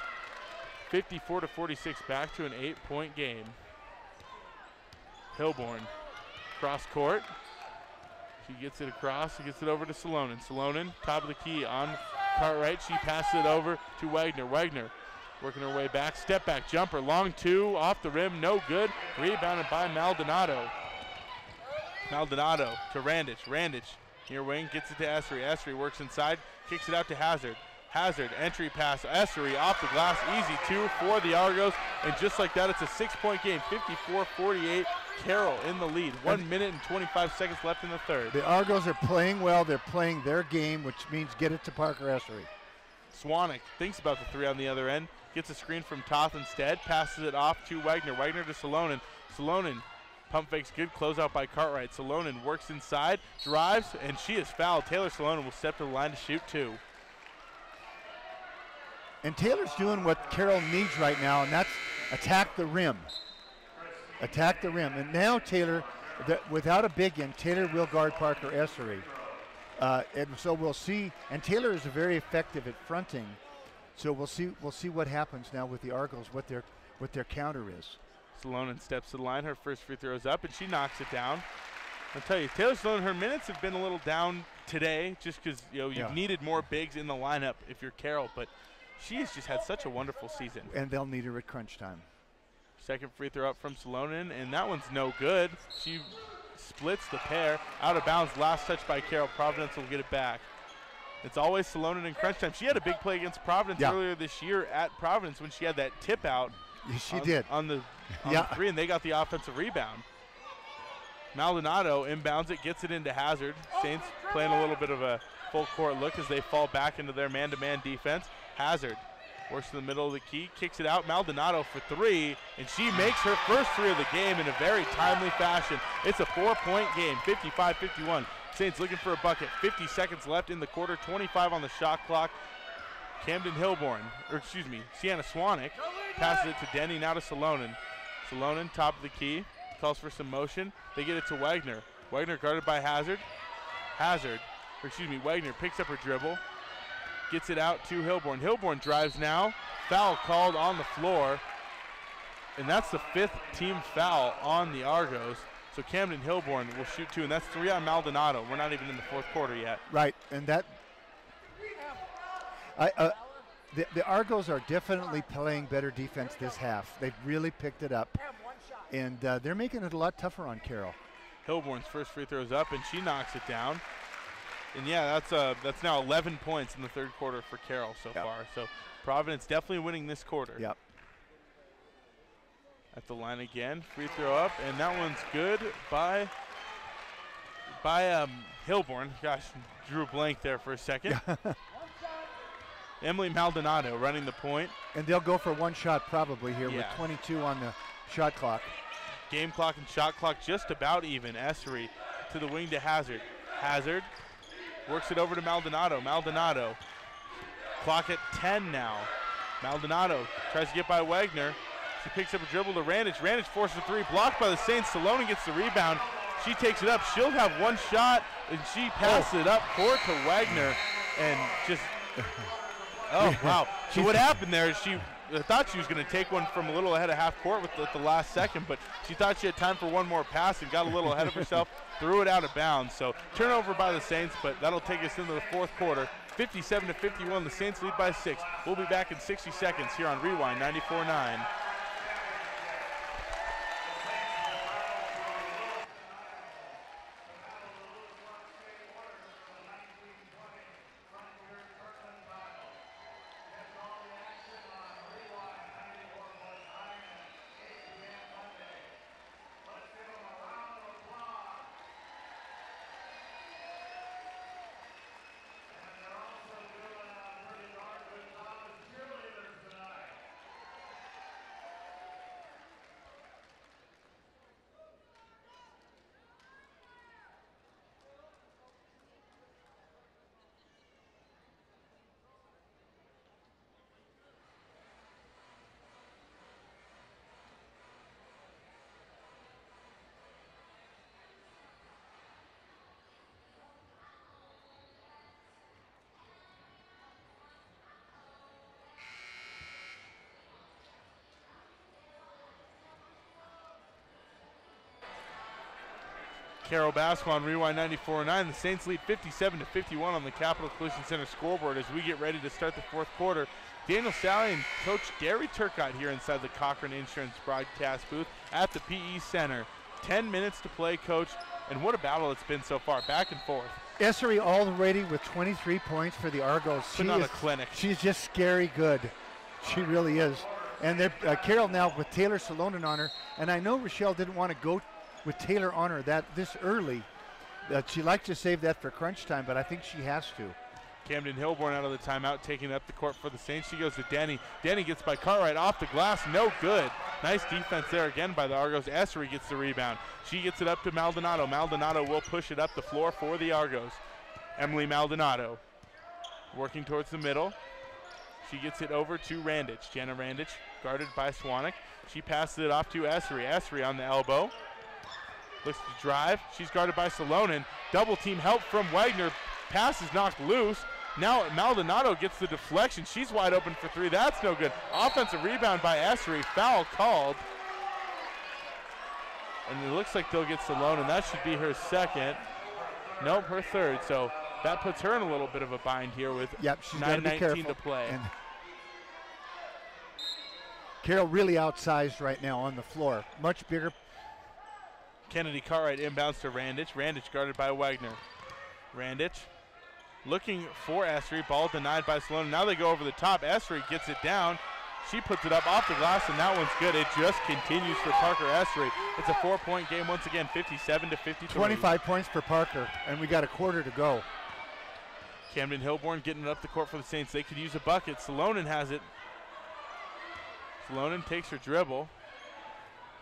54 to 46, back to an eight-point game. Hilborn, cross court. She gets it across. She gets it over to Salonen. Salonen, top of the key on Cartwright. She passes it over to Wagner. Wagner working her way back. Step back jumper. Long two off the rim. No good. Rebounded by Maldonado. Maldonado to Randich. Randich near wing gets it to Essery. Essery works inside. Kicks it out to Hazard. Hazard entry pass. Essery off the glass. Easy two for the Argos. And just like that, it's a six point game. 54 48. Carroll in the lead. One minute and 25 seconds left in the third. The Argos are playing well. They're playing their game, which means get it to Parker Essery. Swanek thinks about the three on the other end. Gets a screen from Toth instead. Passes it off to Wagner. Wagner to Salonen. Salonen pump fakes good. Closeout by Cartwright. Salonen works inside, drives, and she is fouled. Taylor Salonen will step to the line to shoot two. And Taylor's doing what Carroll needs right now, and that's attack the rim. Attack the rim. And now Taylor, without a big end, Taylor will guard Parker Essery. Uh, and so we'll see. And Taylor is very effective at fronting. So we'll see. We'll see what happens now with the Argos. What their what their counter is. Salonen steps to the line. Her first free throw is up, and she knocks it down. I'll tell you, Taylor Salonen, her minutes have been a little down today just because you know, you've Yeah. needed more bigs in the lineup if you're Carroll, but she has just had such a wonderful season. And they'll need her at crunch time. Second free throw up from Salonen, and that one's no good. She splits the pair. Out of bounds, last touch by Carroll. Providence will get it back. It's always Salonen in crunch time. She had a big play against Providence Yeah. earlier this year at Providence when she had that tip out She on, did. on the on Yeah. the three, and they got the offensive rebound. Maldonado inbounds it, gets it into Hazard. Oh, Saints playing a little bit of a full court look as they fall back into their man-to-man defense. Hazard works to the middle of the key, kicks it out. Maldonado for three, and she makes her first three of the game in a very timely fashion. It's a four-point game, 55-51. Saints looking for a bucket. 50 seconds left in the quarter, 25 on the shot clock. Camden Hilborn, or excuse me, Sienna Swanick passes it to Denny, now to Salonen. Salonen, top of the key, calls for some motion. They get it to Wagner. Wagner guarded by Hazard. Hazard, or excuse me, Wagner picks up her dribble, gets it out to Hilborn. Hilborn drives now. Foul called on the floor. And that's the fifth team foul on the Argos. So Camden Hilborn will shoot two, and that's three on Maldonado. We're not even in the fourth quarter yet. Right, and that. I, uh, the, the Argos are definitely playing better defense this half. They've really picked it up, and uh, they're making it a lot tougher on Carroll. Hilborn's first free throw is up, and she knocks it down. And yeah, that's uh, that's now 11 points in the third quarter for Carroll so Yep. far. So Providence definitely winning this quarter. Yep. At the line again, free throw up, and that one's good by by um, Hilborn. Gosh, drew a blank there for a second. <laughs> Emily Maldonado running the point. And they'll go for one shot probably here Yeah. with 22 on the shot clock. Game clock and shot clock just about even. Essery to the wing to Hazard. Hazard works it over to Maldonado. Maldonado. Clock at 10 now. Maldonado tries to get by Wagner. She picks up a dribble to Randich. Randich forces a three, blocked by the Saints. Salonen gets the rebound. She takes it up. She'll have one shot, and she passes it up court to Wagner, and just. <laughs> Oh wow! So what happened there is she I thought she was going to take one from a little ahead of half court with the, the, last second, but she thought she had time for one more pass and got a little ahead of herself, <laughs> threw it out of bounds. So turnover by the Saints, but that'll take us into the fourth quarter. 57 to 51, the Saints lead by six. We'll be back in 60 seconds here on Rewind 94 9. Carroll Basquan, Rewind 94.9. The Saints lead 57-51 on the Capital Collision Center scoreboard as we get ready to start the fourth quarter. Daniel Sally and Coach Gary Turcotte here inside the Cochrane Insurance broadcast booth at the PE Center. 10 minutes to play, Coach, and what a battle it's been so far, back and forth. Essery already with 23 points for the Argos. She's not a clinic. She's just scary good. She really is. And uh, Carroll now with Taylor Salonen on her. And I know Rachelle didn't want to go with Taylor on her that this early. That she likes to save that for crunch time, but I think she has to. Camden Hilborn out of the timeout, taking up the court for the Saints. She goes to Danny. Danny gets by Cartwright off the glass, no good. Nice defense there again by the Argos. Essery gets the rebound. She gets it up to Maldonado. Maldonado will push it up the floor for the Argos. Emily Maldonado working towards the middle. She gets it over to Randich. Jenna Randich, guarded by Swanik. She passes it off to Essery. Essery on the elbow. Looks to drive. She's guarded by Salonen. Double team help from Wagner. Pass is knocked loose. Now Maldonado gets the deflection. She's wide open for three. That's no good. Offensive rebound by Essery. Foul called. And it looks like they'll get Salonen. That should be her second. Nope, her third. So that puts her in a little bit of a bind here with Yep, she's got to 9:19 careful. to play. And Carroll really outsized right now on the floor. Much bigger. Kennedy Cartwright inbounds to Randich. Randich guarded by Wagner. Randich looking for Essery. Ball denied by Salonen. Now they go over the top. Essery gets it down. She puts it up off the glass, and that one's good. It just continues for Parker Essery. It's a four-point game once again, 57 to 53. 25 points for Parker, and we got a quarter to go. Camden Hilborn getting it up the court for the Saints. They could use a bucket. Salonen has it. Salonen takes her dribble.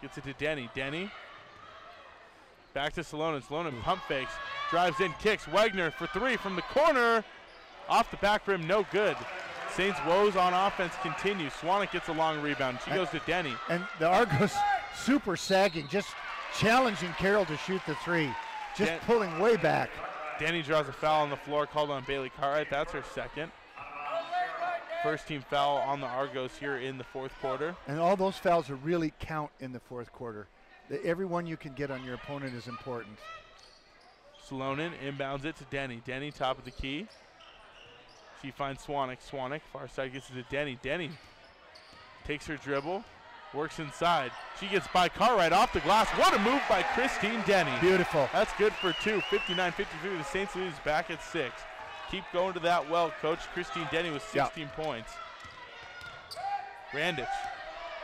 Gets it to Denny. Denny. Back to Salonen. Salonen pump fakes. Drives in, kicks. Wagner for three from the corner. Off the back rim, no good. Saints woes on offense continue. Swanik gets a long rebound. She goes to Denny. And the Argos <laughs> super sagging, just challenging Carroll to shoot the three, just Dan- pulling way back. Denny draws a foul on the floor called on Bailey Cartwright. That's her second. First team foul on the Argos here in the fourth quarter. And all those fouls are really count in the fourth quarter. The, every one you can get on your opponent is important. Salonen inbounds it to Denny. Denny, top of the key. She finds Swanik. Swanik, far side, gets it to Denny. Denny takes her dribble, works inside. She gets by Cartwright off the glass. What a move by Christine Denny. Beautiful. That's good for two. 59 53. The Saints lose back at six. Keep going to that well, coach. Christine Denny with Yeah. 16 points. Randich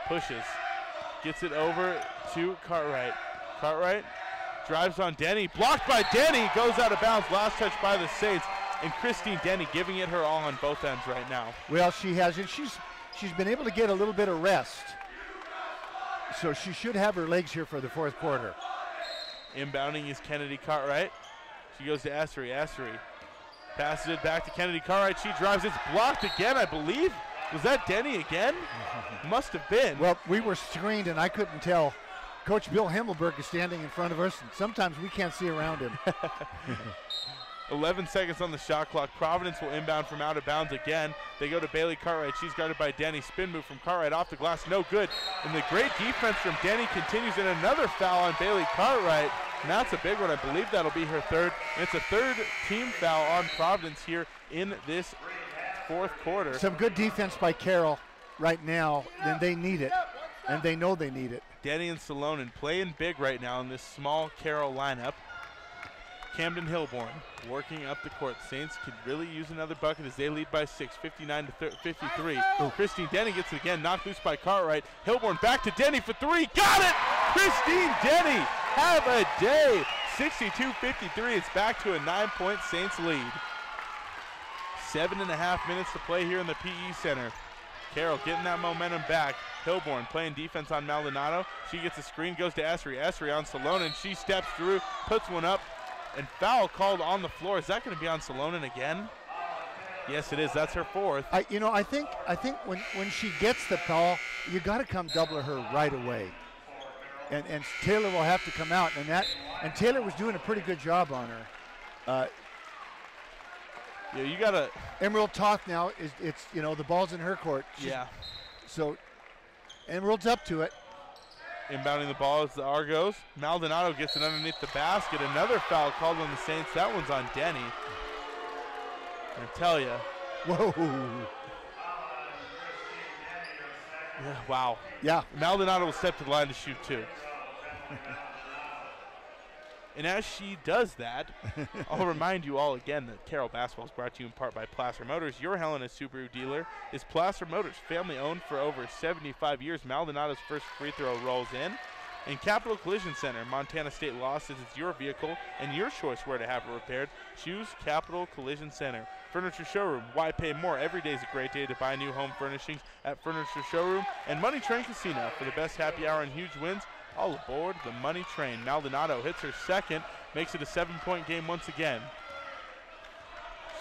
pushes, gets it over to Cartwright. Cartwright drives on Denny, blocked by Denny, goes out of bounds. Last touch by the Saints, and Christine Denny giving it her all on both ends right now. Well, she has, and she's she's been able to get a little bit of rest, so she should have her legs here for the fourth quarter. Inbounding is Kennedy Cartwright. She goes to Essery. Essery passes it back to Kennedy Cartwright. She drives. It's blocked again, I believe. Was that Denny again? <laughs> Must have been. Well, we were screened, and I couldn't tell. Coach Bill Himmelberg is standing in front of us, and sometimes we can't see around him. <laughs> 11 seconds on the shot clock. Providence will inbound from out of bounds again. They go to Bailey Cartwright. She's guarded by Denny. Spin move from Cartwright off the glass. No good. And the great defense from Denny continues. And another foul on Bailey Cartwright. And that's a big one. I believe that'll be her third. And it's a third team foul on Providence here in this fourth quarter. Some good defense by Carroll right now, and they need it, and they know they need it. Denny and Salonen playing big right now in this small Carroll lineup. Camden Hilborn working up the court. Saints could really use another bucket as they lead by six, 59 to thir- 53. Christine Denny gets it again, knocked loose by Cartwright. Hilborn back to Denny for three. Got it! Christine Denny, have a day. 62-53. It's back to a nine-point Saints lead. Seven and a half minutes to play here in the PE Center. Carroll getting that momentum back. Hilborn playing defense on Maldonado. She gets a screen, goes to Essery. Essery on Salonen. She steps through, puts one up, and foul called on the floor. Is that going to be on Salonen again? Yes, it is. That's her fourth. I, you know, I think I think when, when she gets the call, you got to come double her right away, and and Taylor will have to come out, and that and Taylor was doing a pretty good job on her. Uh, Yeah, you got to. Emerald Toth now is it's you know the ball's in her court. She's- Yeah. So Emerald's up to it. Inbounding the ball is the Argos. Maldonado gets it underneath the basket. Another foul called on the Saints. That one's on Denny. I tell you. Whoa. Yeah, Wow. Yeah. Maldonado will step to the line to shoot two. And as she does that, <laughs> I'll remind you all again that Carroll Basketball is brought to you in part by Placer Motors. Your Helena Subaru dealer is Placer Motors, family owned for over 75 years. Maldonado's first free throw rolls in. In Capital Collision Center, Montana State Law says it's your vehicle and your choice where to have it repaired. Choose Capital Collision Center. Furniture Showroom, why pay more? Every day is a great day to buy new home furnishings at Furniture Showroom. And Money Train Casino for the best happy hour and huge wins. All aboard the Money Train. Maldonado hits her second, makes it a seven point game once again.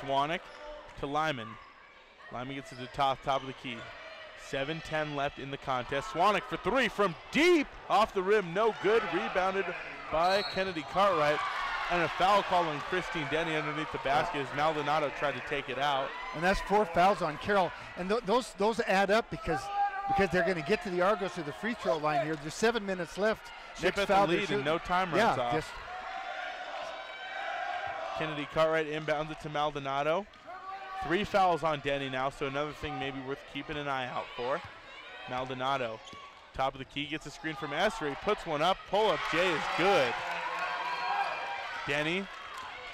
Swanik to Lyman. Lyman gets to top, top of the key. 7-10 left in the contest. Swanek for three from deep off the rim, no good. Rebounded by Kennedy Cartwright. And a foul call on Christine Denny underneath the basket as Maldonado tried to take it out. And that's four fouls on Carroll. And th- those those add up because because they're going to get to the Argos to the free throw line here. There's seven minutes left. Chip Next foul the lead and no time runs yeah, off. just Kennedy Cartwright inbounds it to Maldonado. Three fouls on Denny now, so another thing maybe worth keeping an eye out for. Maldonado, top of the key, gets a screen from Essery, puts one up, pull up Jay is good. Denny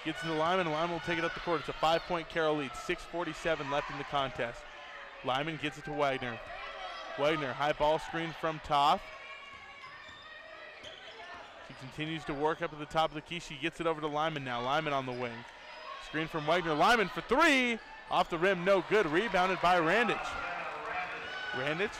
gets to the Lyman, and Lyman will take it up the court. It's a five point Carroll lead, 6.47 left in the contest. Lyman gets it to Wagner. Wagner, high ball screen from Toth. She continues to work up at the top of the key. She gets it over to Lyman now. Lyman on the wing. Screen from Wagner. Lyman for three. Off the rim, no good. Rebounded by Randich. Randich.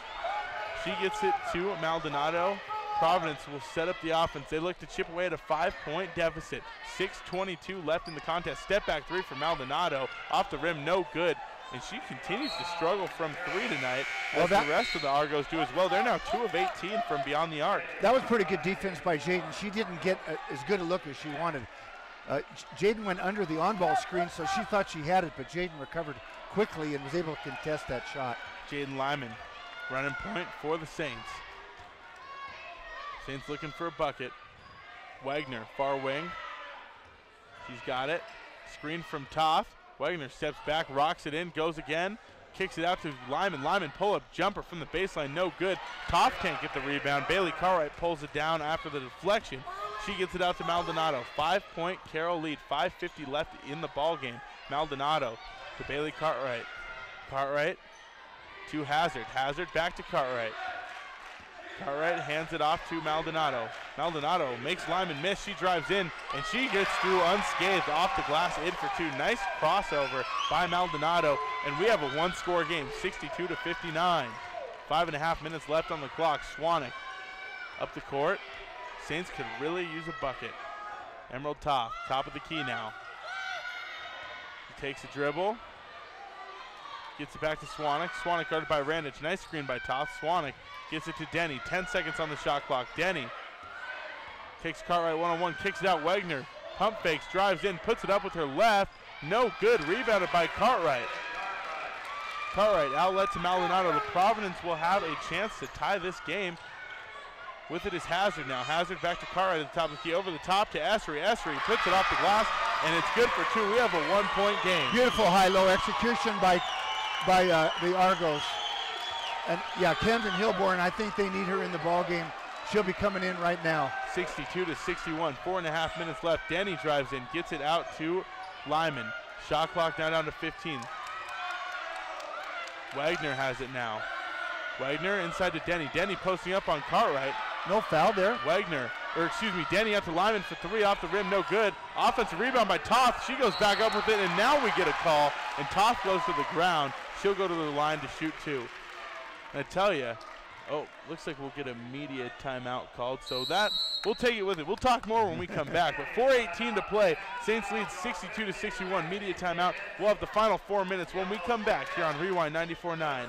She gets it to Maldonado. Providence will set up the offense. They look to chip away at a five-point deficit. 6:22 left in the contest. Step back three for Maldonado. Off the rim, no good. And she continues to struggle from three tonight, Well, as that- the rest of the Argos do as well. They're now two of 18 from beyond the arc. that was pretty good defense by Jaden. She didn't get a, as good a look as she wanted. Uh, Jaden went under the on-ball screen, so she thought she had it, but Jaden recovered quickly and was able to contest that shot. Jaden Lyman running point for the Saints. Saints looking for a bucket. Wagner, far wing. She's got it. Screen from Toth. Wagner steps back, rocks it in, goes again, kicks it out to Lyman. Lyman pull up jumper from the baseline, no good. Toth can't get the rebound. Bailey Cartwright pulls it down after the deflection. She gets it out to Maldonado. Five point Carroll lead. 5.50 left in the ball game. Maldonado to Bailey Cartwright. Cartwright to Hazard. Hazard back to Cartwright. Cartwright hands it off to Maldonado. Maldonado makes Lyman miss. She drives in and she gets through unscathed off the glass in for two. Nice crossover by Maldonado. And we have a one score game 62 to 59. Five and a half minutes left on the clock. Swanik up the court. Saints could really use a bucket. Emerald Toth, top of the key now. He takes a dribble. Gets it back to Swanik. Swanik guarded by Randich. Nice screen by Toth. Swanik gets it to Denny. 10 seconds on the shot clock. Denny takes Cartwright one on one, kicks it out. Wagner pump fakes, drives in, puts it up with her left. No good. Rebounded by Cartwright. Cartwright outlet to Maldonado. The Providence will have a chance to tie this game. With it is Hazard now. Hazard back to Cartwright at the top of the key. Over the top to Essery. Essery puts it off the glass, and it's good for two. We have a one point game. Beautiful high-low execution by by uh, the Argos. And yeah, Camden Hilborn, I think they need her in the ball game. She'll be coming in right now. 62 to 61. Four and a half minutes left. Denny drives in, gets it out to Lyman. Shot clock now down to 15. Wagner has it now. Wagner inside to Denny. Denny posting up on Cartwright. No foul there. Wagner, or excuse me, Denny out to Lyman for three off the rim, no good. Offensive rebound by Toth. She goes back up with it, and now we get a call, and Toth goes to the ground. She'll go to the line to shoot two. And I tell you, oh, looks like we'll get a media timeout called, so that we'll take it with it. We'll talk more when we come back. But 4:18 to play. Saints lead 62 to 61. Media timeout. We'll have the final four minutes when we come back here on Rewind 94.9.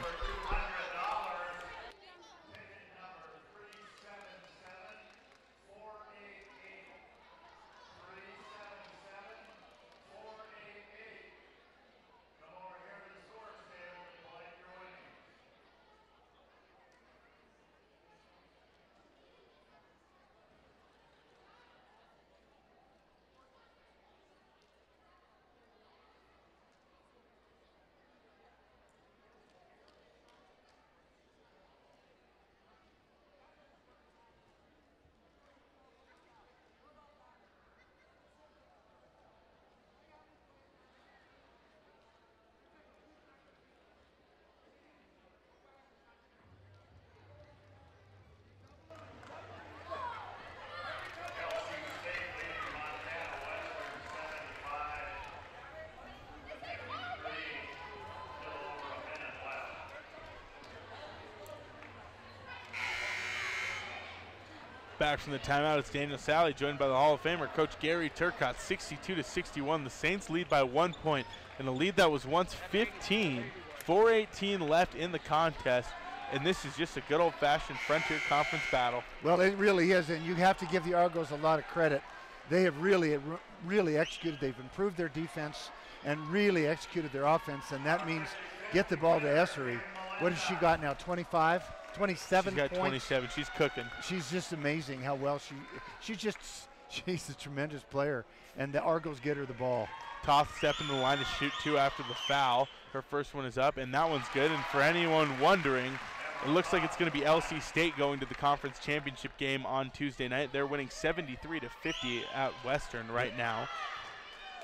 Back from the timeout, it's Daniel Sally, joined by the Hall of Famer Coach Gary Turcotte. 62 to 61. The Saints lead by one point, and a lead that was once 15 418 left in the contest, and this is just a good old-fashioned Frontier Conference battle. Well, it really is, and you have to give the Argos a lot of credit. They have really, really executed. They've improved their defense and really executed their offense, and that means get the ball to Essery. What has she got now? 25, 27 She's got points. 27. She's cooking. She's just amazing how well she. She's just. <laughs> She's a tremendous player, and the Argos get her the ball. Toth stepping to the line to shoot two after the foul. Her first one is up, and that one's good. And for anyone wondering, it looks like it's going to be LC State going to the conference championship game on Tuesday night. They're winning 73 to 50 at Western right now.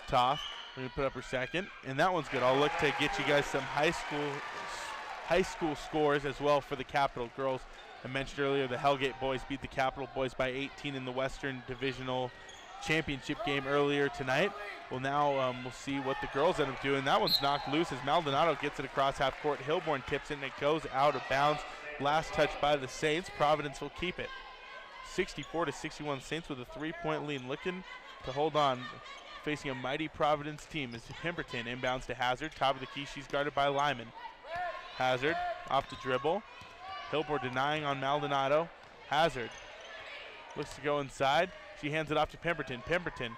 Toth, going to put up her second, and that one's good. I'll look to get you guys some high school high school scores as well for the Capital girls. I mentioned earlier the Hellgate boys beat the Capital boys by 18 in the Western Divisional Championship game earlier tonight. Well, now um, we'll see what the girls end up doing. That one's knocked loose as Maldonado gets it across half court. Hilborn tips it and it goes out of bounds. Last touch by the Saints. Providence will keep it. 64 to 61 Saints with a three-point lead, looking to hold on. Facing a mighty Providence team as Pemberton inbounds to Hazard. Top of the key, she's guarded by Lyman. Hazard off the dribble. Hilborn denying on Maldonado. Hazard looks to go inside. She hands it off to Pemberton. Pemberton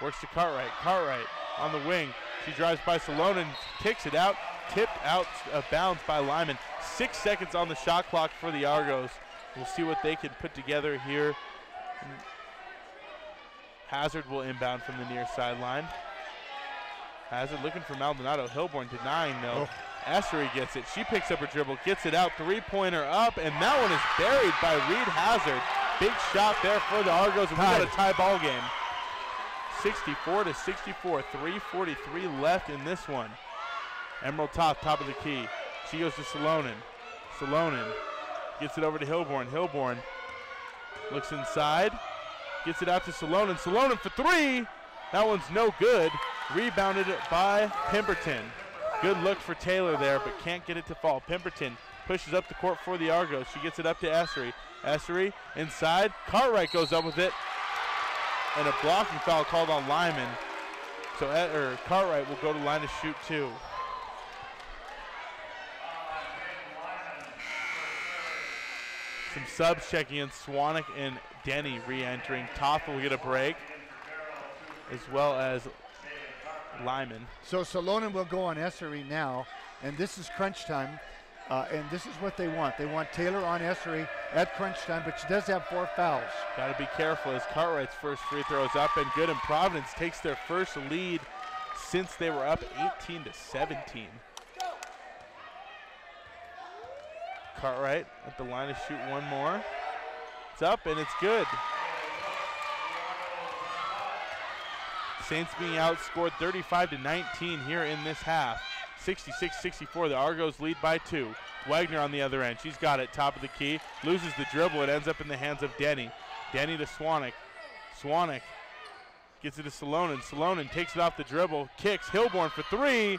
works to Cartwright. Cartwright on the wing. She drives by Salonen and kicks it out. Tipped out of bounds by Lyman. Six seconds on the shot clock for the Argos. We'll see what they can put together here. Hazard will inbound from the near sideline. Hazard looking for Maldonado. Hilborn denying though. Oh. Essery gets it. She picks up her dribble, gets it out, three-pointer up, and that one is buried by Reed Hazard. Big shot there for the Argos, we got a tie ball game. 64 to 64, 3:43 left in this one. Emerald Toth, top of the key. She goes to Salonen. Salonen gets it over to Hilborn. Hilborn looks inside, gets it out to Salonen. Salonen for three. That one's no good. Rebounded by Pemberton. Good look for Taylor there, but can't get it to fall. Pemberton pushes up the court for the Argos. She gets it up to Essery. Essery inside. Cartwright goes up with it. And a blocking foul called on Lyman. So eh, or Cartwright will go to line to shoot two. Some subs checking in. Swanik and Denny re-entering. Toth will get a break, as well as Lyman. So Salonen will go on Essery now, and this is crunch time. Uh, and this is what they want. They want Taylor on Essery at crunch time, but she does have four fouls. Got to be careful as Cartwright's first free throw is up and good, and Providence takes their first lead since they were up 18 to 17. Cartwright at the line to shoot one more. It's up and it's good. Saints being outscored 35 to 19 here in this half. 66-64. The Argos lead by two. Wagner on the other end. She's got it. Top of the key. Loses the dribble. It ends up in the hands of Denny. Denny to Swanik. Swanik gets it to Salonen. Salonen takes it off the dribble. Kicks. Hilborn for three.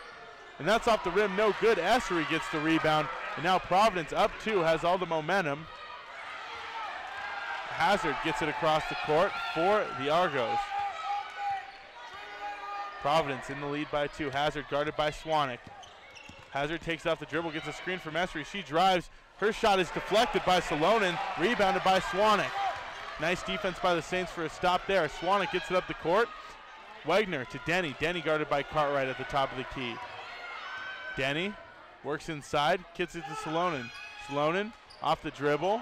And that's off the rim. No good. Essery gets the rebound. And now Providence up two has all the momentum. Hazard gets it across the court for the Argos. Providence in the lead by two. Hazard guarded by Swanik. Hazard takes off the dribble, gets a screen from Essery. She drives. Her shot is deflected by Salonen, rebounded by Swanik. Nice defense by the Saints for a stop there. Swanik gets it up the court. Wagner to Denny. Denny guarded by Cartwright at the top of the key. Denny works inside, gets it to Salonen. Salonen off the dribble.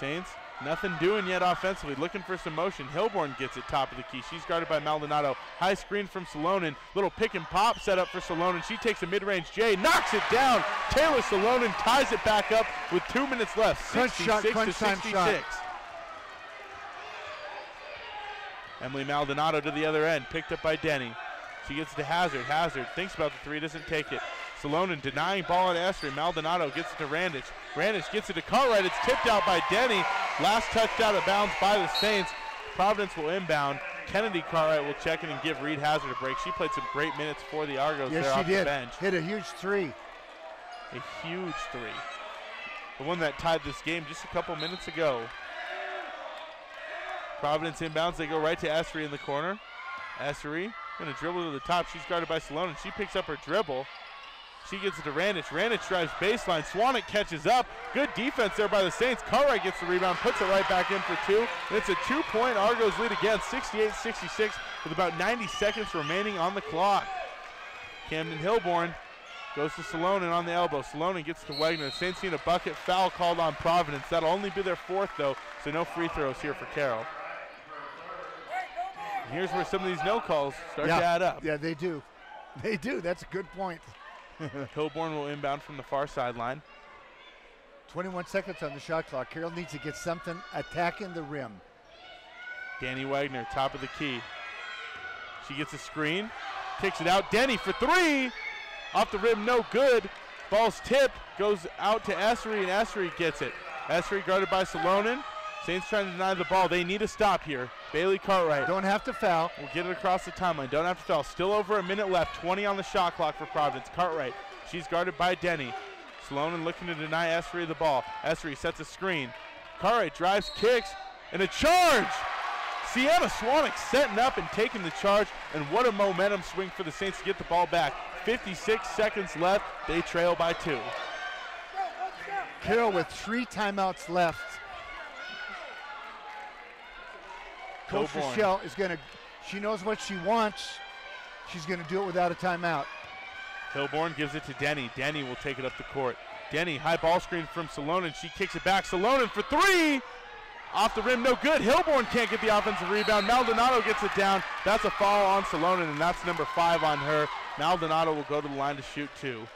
Saints Nothing doing yet offensively. Looking for some motion. Hilborn gets it top of the key. She's guarded by Maldonado. High screen from Salonen. Little pick and pop set up for Salonen. She takes a mid-range J, knocks it down. Taylor Salonen ties it back up with two minutes left. Crunch shot, 66 crunch to time 66. shot. Emily Maldonado to the other end, picked up by Denny. She gets to Hazard. Hazard thinks about the three, doesn't take it. Salonen denying ball on Essery. Maldonado gets it to Randich. Randich gets it to Cartwright. It's tipped out by Denny. Last touched out of bounds by the Saints. Providence will inbound. Kennedy Cartwright will check in and give Reed Hazard a break. She played some great minutes for the Argos there Yes, she off did. the bench. Hit a huge three. A huge three. The one that tied this game just a couple minutes ago. Providence inbounds. They go right to Essery in the corner. Essery going to dribble to the top. She's guarded by Salonen. She picks up her dribble. She gets it to Randich. Randich drives baseline. Swanek catches up. Good defense there by the Saints. Cartwright gets the rebound, puts it right back in for two. And it's a two point Argos lead again, 68 66, with about 90 seconds remaining on the clock. Camden Hilborn goes to Salonen on the elbow. Salonen gets to Wagner. Saints need a bucket foul called on Providence. That'll only be their fourth, though, so no free throws here for Carroll. And here's where some of these no calls start yeah. to add up. Yeah, they do. They do. That's a good point. <laughs> Hilborn will inbound from the far sideline. 21 seconds on the shot clock. Carroll needs to get something attacking the rim. Danny Wagner, top of the key. She gets a screen, kicks it out. Denny for three. Off the rim, no good. Ball's tip goes out to Essery, and Essery gets it. Essery guarded by Salonen. Saints trying to deny the ball. They need a stop here. Bailey Cartwright Don't have to foul. We'll get it across the timeline. Don't have to foul. Still over a minute left. 20 on the shot clock for Providence. Cartwright. She's guarded by Denny. Salonen looking to deny Essery the ball. Essery sets a screen. Cartwright drives, kicks, and a charge. Sienna Swanek setting up and taking the charge, and what a momentum swing for the Saints to get the ball back. 56 seconds left. They trail by two. Carroll with three timeouts left. Coach Coburn. Rachelle is going to, she knows what she wants. She's going to do it without a timeout. Hilborn gives it to Denny. Denny will take it up the court. Denny, high ball screen from Salonen. She kicks it back. Salonen for three. Off the rim, no good. Hilborn can't get the offensive rebound. Maldonado gets it down. That's a foul on Salonen, and that's number five on her. Maldonado will go to the line to shoot two.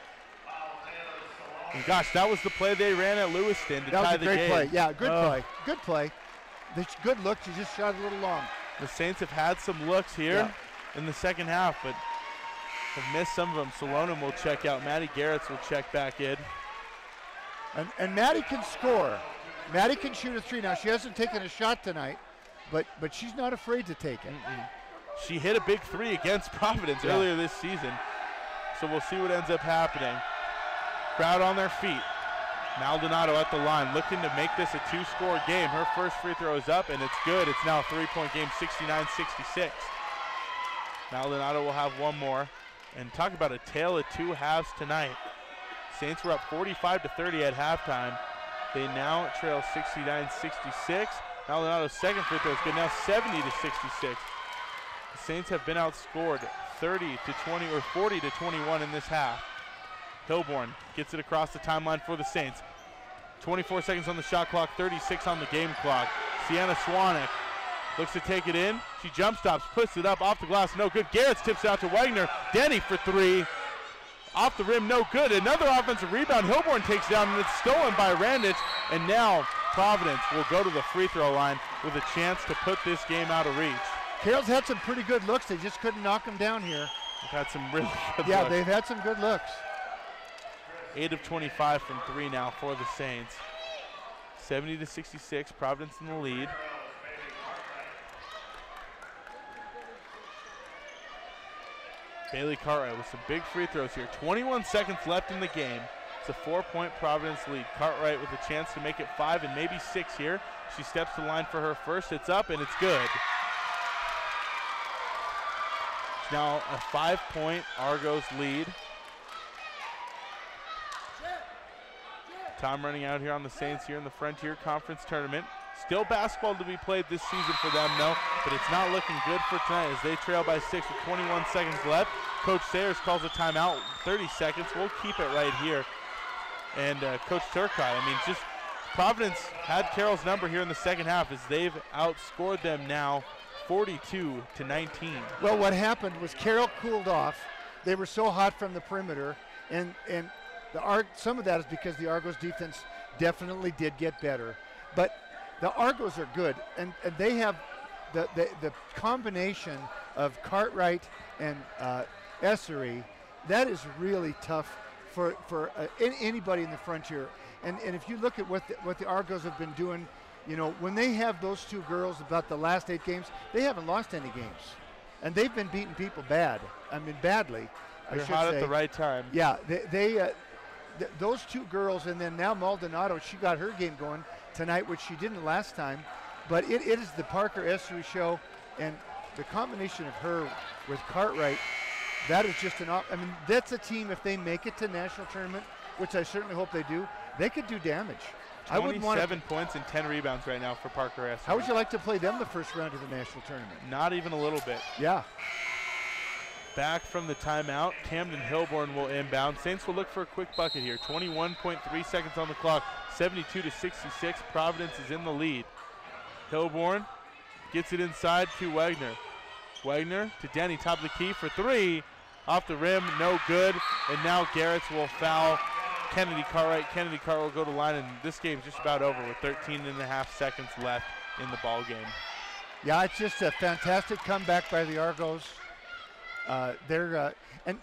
And gosh, that was the play they ran at Lewiston to That tie was a the great game. play. Yeah, good Oh, play. Good play. The good look. She just shot a little long. The Saints have had some looks here Yeah. in the second half, but have missed some of them. Salonen will check out. Maddie Garretts will check back in. And, and Maddie can score. Maddie can shoot a three. Now, she hasn't taken a shot tonight, but but she's not afraid to take it. She hit a big three against <laughs> Providence Yeah. earlier this season. So we'll see what ends up happening. Crowd on their feet. Maldonado at the line looking to make this a two score game. Her first free throw is up and it's good. It's now a three point game 69 66. Maldonado will have one more. And talk about a tale of two halves tonight. Saints were up 45 to 30 at halftime. They now trail 69 66. Maldonado's second free throw is good now 70 to 66. The Saints have been outscored 30 to 20 or 40 to 21 in this half. Hilborn gets it across the timeline for the Saints. 24 seconds on the shot clock, 36 on the game clock. Sienna Swanek looks to take it in. She jump stops, puts it up off the glass, no good. Garrett's tips out to Wagner. Denny for three. Off the rim, no good. Another offensive rebound. Hilborn takes down, and it's stolen by Randich. And now Providence will go to the free throw line with a chance to put this game out of reach. Carroll's had some pretty good looks. They just couldn't knock them down here. They've had some really good looks. Yeah, looks. they've had some good looks. 8 of 25 from 3 now for the Saints. 70 to 66, Providence in the lead. Bailey Cartwright with some big free throws here. 21 seconds left in the game. It's a four-point Providence lead. Cartwright with a chance to make it five and maybe six here. She steps the line for her first. It's up and it's good. It's now a five-point Argos lead. Time running out here on the Saints here in the Frontier Conference Tournament. Still basketball to be played this season for them, though, but it's not looking good for tonight as they trail by six with 21 seconds left. Coach Sayers calls a timeout, 30 seconds. We'll keep it right here. And uh, Coach Turcotte, I mean, just Providence had Carroll's number here in the second half as they've outscored them now 42 to 19. Well, what happened was Carroll cooled off. They were so hot from the perimeter, and and the Ar- some of that is because the Argos defense definitely did get better. But the Argos are good, and, and they have the, the the combination of Cartwright and uh, Essery. That is really tough for for uh, an- anybody in the frontier. And and if you look at what the, what the Argos have been doing, you know, when they have those two girls about the last eight games, they haven't lost any games, and they've been beating people bad. I mean, badly. They're should hot say. at the right time. Yeah, they, they uh, th- those two girls, and then now Maldonado, she got her game going tonight, which she didn't last time. But it, it is the Parker Essery show, and the combination of her with Cartwright that is just an. op- I mean, that's a team. If they make it to national tournament, which I certainly hope they do, they could do damage. I wouldn't want. Twenty-seven points and ten rebounds right now for Parker S. How would you like to play them the first round of the national tournament? Not even a little bit. Yeah. Back from the timeout, Camden Hilborn will inbound. Saints will look for a quick bucket here. 21.3 seconds on the clock, 72 to 66. Providence is in the lead. Hilborn gets it inside to Wagner. Wagner to Danny, top of the key for three. Off the rim, no good. And now Garrett's will foul Kennedy Cartwright. Kennedy Cartwright will go to line, and this game's just about over with 13 and a half seconds left in the ball game. Yeah, it's just a fantastic comeback by the Argos. Uh, they're uh, and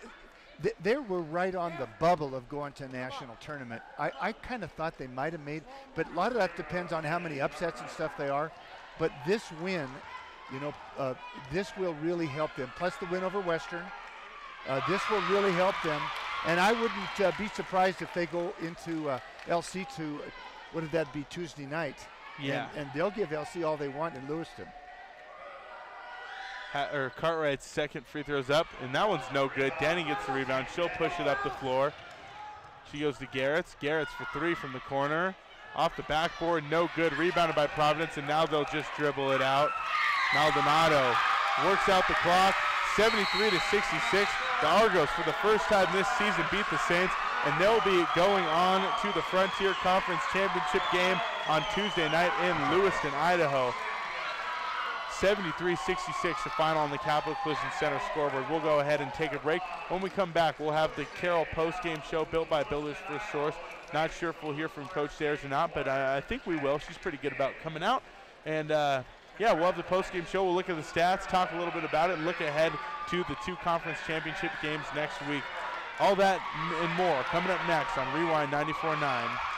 th- they were right on the bubble of going to a national tournament. I, I kind of thought they might have made, but a lot of that depends on how many upsets and stuff they are. But this win, you know, uh, this will really help them. Plus the win over Western, uh, this will really help them. And I wouldn't uh, be surprised if they go into uh, LC to, what did that be, Tuesday night? Yeah. And, and they'll give LC all they want in Lewiston. Or Cartwright's second free throw's up, and that one's no good. Danny gets the rebound. She'll push it up the floor. She goes to Garrett's. Garrett's for three from the corner. Off the backboard, no good. Rebounded by Providence, and now they'll just dribble it out. Maldonado works out the clock. 73 to 66. The Argos, for the first time this season, beat the Saints, and they'll be going on to the Frontier Conference Championship game on Tuesday night in Lewiston, Idaho. 73-66 the final on the Capital Collision Center scoreboard. We'll go ahead and take a break. When we come back, we'll have the Carroll post-game show built by Builders FirstSource. Not sure if we'll hear from Coach Sayers or not, but I, I think we will. She's pretty good about coming out. And uh, yeah, we'll have the post-game show. We'll look at the stats, talk a little bit about it, and look ahead to the two conference championship games next week. All that and more coming up next on Rewind 94.9.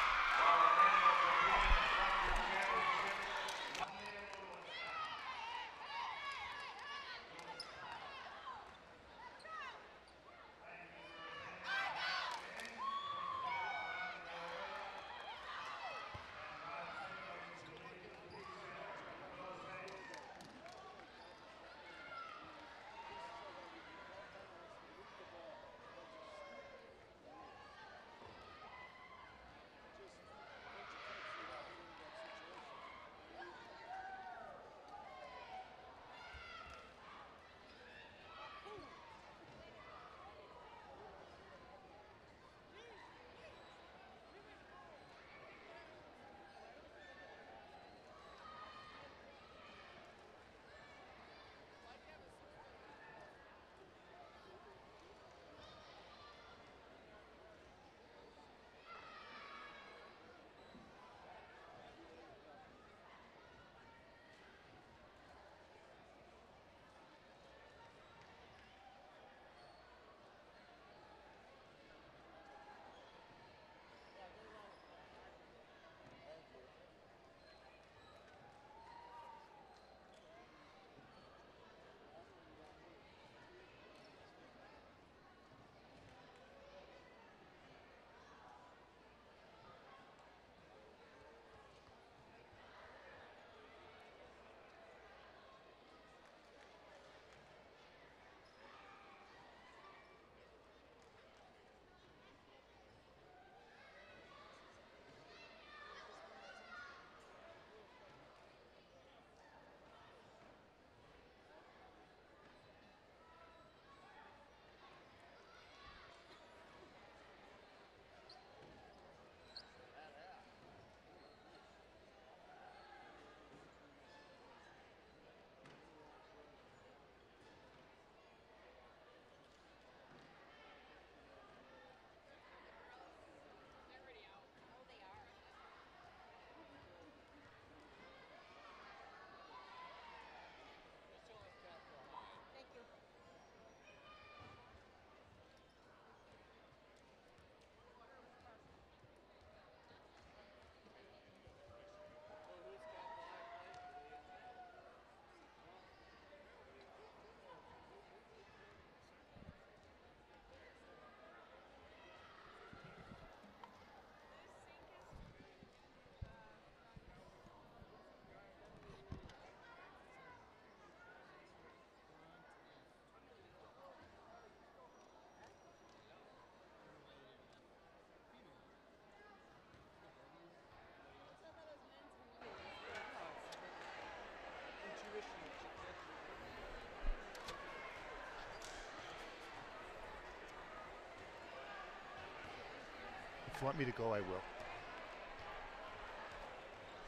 you want me to go, I will.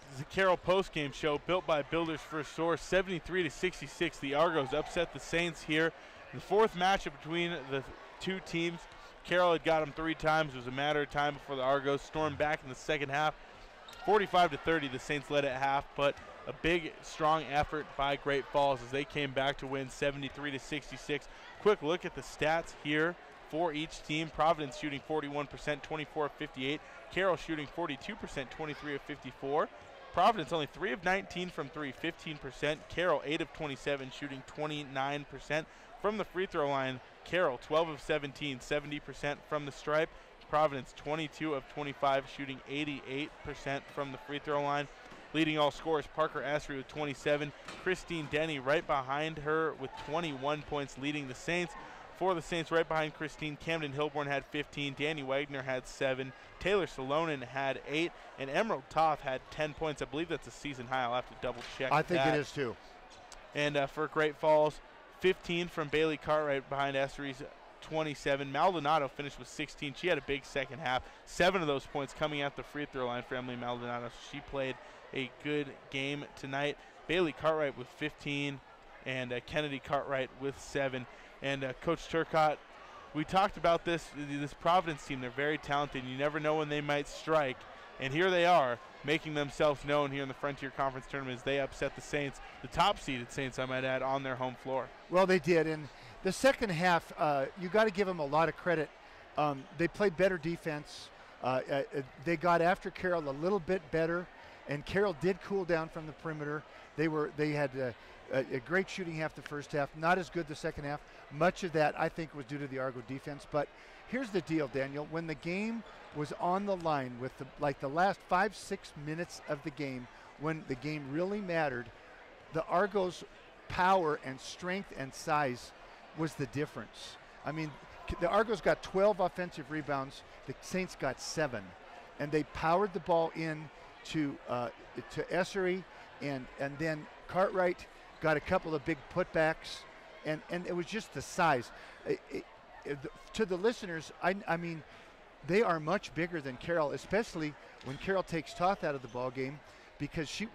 This is a Carroll postgame show built by Builders FirstSource, 73 to 66. The Argos upset the Saints here. The fourth matchup between the two teams. Carroll had got them three times. It was a matter of time before the Argos stormed back in the second half. 45 to 30, the Saints led at half, but a big, strong effort by Great Falls as they came back to win 73 to 66. Quick look at the stats here for each team. Providence shooting 41%, 24 of 58. Carroll shooting 42%, 23 of 54. Providence only 3 of 19 from 3, 15%. Carroll 8 of 27, shooting 29%. From the free throw line, Carroll 12 of 17, 70% from the stripe. Providence 22 of 25, shooting 88% from the free throw line. Leading all scorers, Parker Essery with 27. Christine Denny right behind her with 21 points, leading the Saints. For the Saints, right behind Christine, Camden Hilborn had 15. Danny Wagner had 7. Taylor Salonen had 8. And Emerald Toth had 10 points. I believe that's a season high. I'll have to double check. I think that. it is too. And uh, for Great Falls, 15 from Bailey Cartwright behind Essery's 27. Maldonado finished with 16. She had a big second half. Seven of those points coming at the free throw line for Emily Maldonado. She played a good game tonight. Bailey Cartwright with 15, and uh, Kennedy Cartwright with seven. And uh, Coach Turcotte, we talked about this this Providence team. They're very talented. You never know when they might strike, and here they are making themselves known here in the Frontier Conference tournament as they upset the Saints, the top seeded Saints, I might add, on their home floor. Well, they did. And the second half, uh, you got to give them a lot of credit. Um, they played better defense. Uh, uh, uh, they got after Carroll a little bit better, and Carroll did cool down from the perimeter. They were they had uh, a, a great shooting half the first half, not as good the second half. Much of that I think was due to the Argo defense. But here's the deal, Daniel. When the game was on the line with the, like the last five six minutes of the game, when the game really mattered, the Argos' power and strength and size was the difference. I mean, the Argos got 12 offensive rebounds. The Saints got seven, and they powered the ball in to uh, to Essery, and and then Cartwright got a couple of big putbacks, and and it was just the size. It- it- it- to the listeners, I, I mean, they are much bigger than Carroll, especially when Carroll takes Toth out of the ball game, because she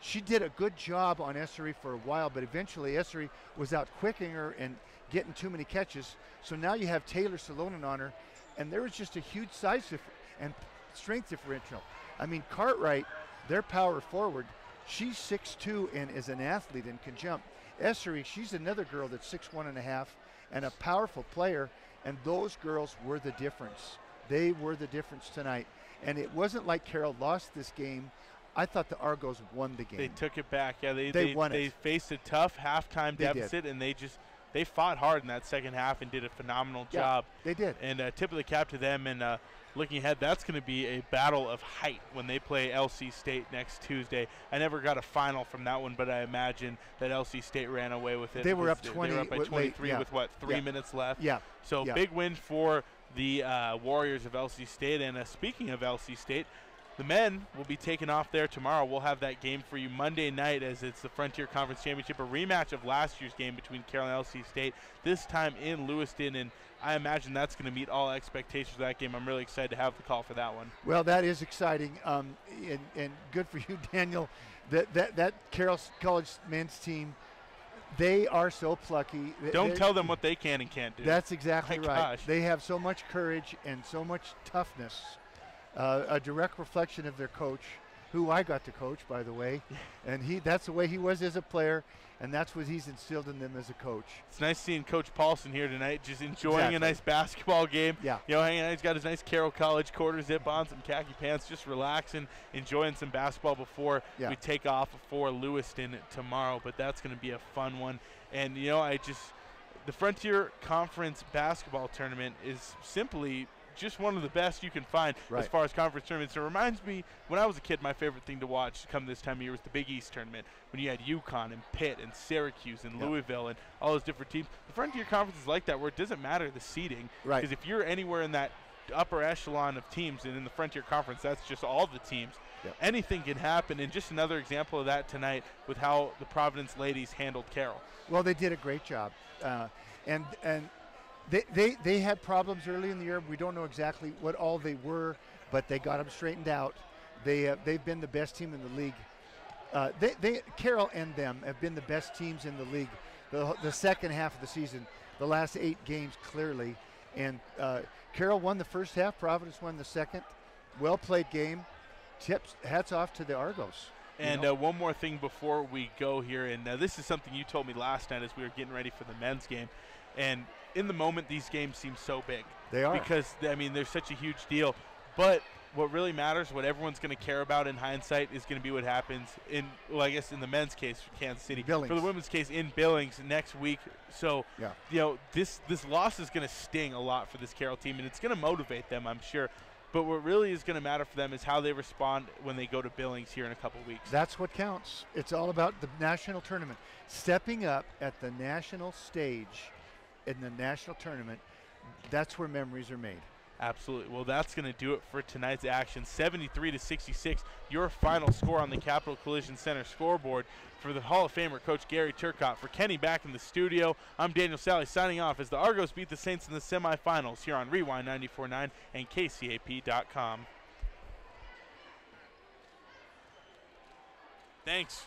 she did a good job on Essery for a while, but eventually Essery was out quicking her and getting too many catches. So now you have Taylor Salonen on her, and there was just a huge size dif- and strength differential. I mean, Cartwright, their power forward, she's 6'2 and is an athlete and can jump. Essery, she's another girl that's 6'1 and a half and a powerful player, and those girls were the difference. They were the difference tonight. And it wasn't like Carroll lost this game. I thought the Argos won the game. They took it back. Yeah, they They they, won it. they faced a tough halftime They did. deficit, and they just they fought hard in that second half and did a phenomenal Yeah, job. They did. And uh, tip of the cap to them. And uh, looking ahead, that's going to be a battle of height when they play LC State next Tuesday. I never got a final from that one, but I imagine that LC State ran away with it. They were up They 20 were up by 23 yeah. with what three Yeah. minutes left. Yeah. So big win for the uh, Warriors of LC State. And uh, speaking of LC State, the men will be taken off there tomorrow. We'll have that game for you Monday night as it's the Frontier Conference Championship, a rematch of last year's game between Carroll LC State, this time in Lewiston. And I imagine that's going to meet all expectations of that game. I'm really excited to have the call for that one. Well, that is exciting, um, and, and good for <laughs> you, Daniel. That that that Carroll College men's team, they are so plucky. Don't they're- tell them what they can and can't do. That's exactly My right. gosh. They have so much courage and so much toughness. Uh, a direct reflection of their coach, who I got to coach, by the way, <laughs> and he—that's the way he was as a player, and that's what he's instilled in them as a coach. It's nice seeing Coach Paulson here tonight, just enjoying Exactly. a nice basketball game. Yeah. You know, hanging out. He's got his nice Carroll College quarter zip on, some khaki pants, just relaxing, enjoying some basketball before Yeah. we take off for Lewiston tomorrow. But that's going to be a fun one. And, you know, I just, the Frontier Conference basketball tournament is simply just one of the best you can find as far as conference tournaments. It reminds me when I was a kid, my favorite thing to watch come this time of year was the Big East tournament when you had UConn and Pitt and Syracuse and Yeah. Louisville and all those different teams. The Frontier Conference is like that where it doesn't matter the seeding. Right. Because if you're anywhere in that upper echelon of teams and in the Frontier Conference, that's just all the teams. Yep. Anything can happen. And just another example of that tonight with how the Providence ladies handled Carroll. Well, they did a great job, uh, and and They, they, they had problems early in the year. We don't know exactly what all they were, but they got them straightened out. They, uh, they've been the best team in the league. Uh, they, they, Carroll and them have been the best teams in the league the, the second half of the season, the last eight games clearly. And uh, Carroll won the first half, Providence won the second. Well played game. Tips, hats off to the Argos. And uh, one more thing before we go here, and uh, this is something you told me last night as we were getting ready for the men's game. And in the moment, these games seem so big. They are. Because, I mean, they're such a huge deal. But what really matters, what everyone's going to care about in hindsight, is going to be what happens in, well, I guess in the men's case for Kansas City. Billings. For the women's case in Billings next week. So, Yeah. you know, this, this loss is going to sting a lot for this Carroll team, and it's going to motivate them, I'm sure. But what really is going to matter for them is how they respond when they go to Billings here in a couple weeks. That's what counts. It's all about the national tournament. Stepping up at the national stage in the national tournament, that's where memories are made. Absolutely. Well, that's going to do it for tonight's action. 73 to 66, your final score on the Capital Collision Center scoreboard for the Hall of Famer Coach Gary Turcotte. For Kenny back in the studio, I'm Daniel Sally signing off as the Argos beat the Saints in the semifinals here on Rewind 94.9 and KCAP.com. Thanks.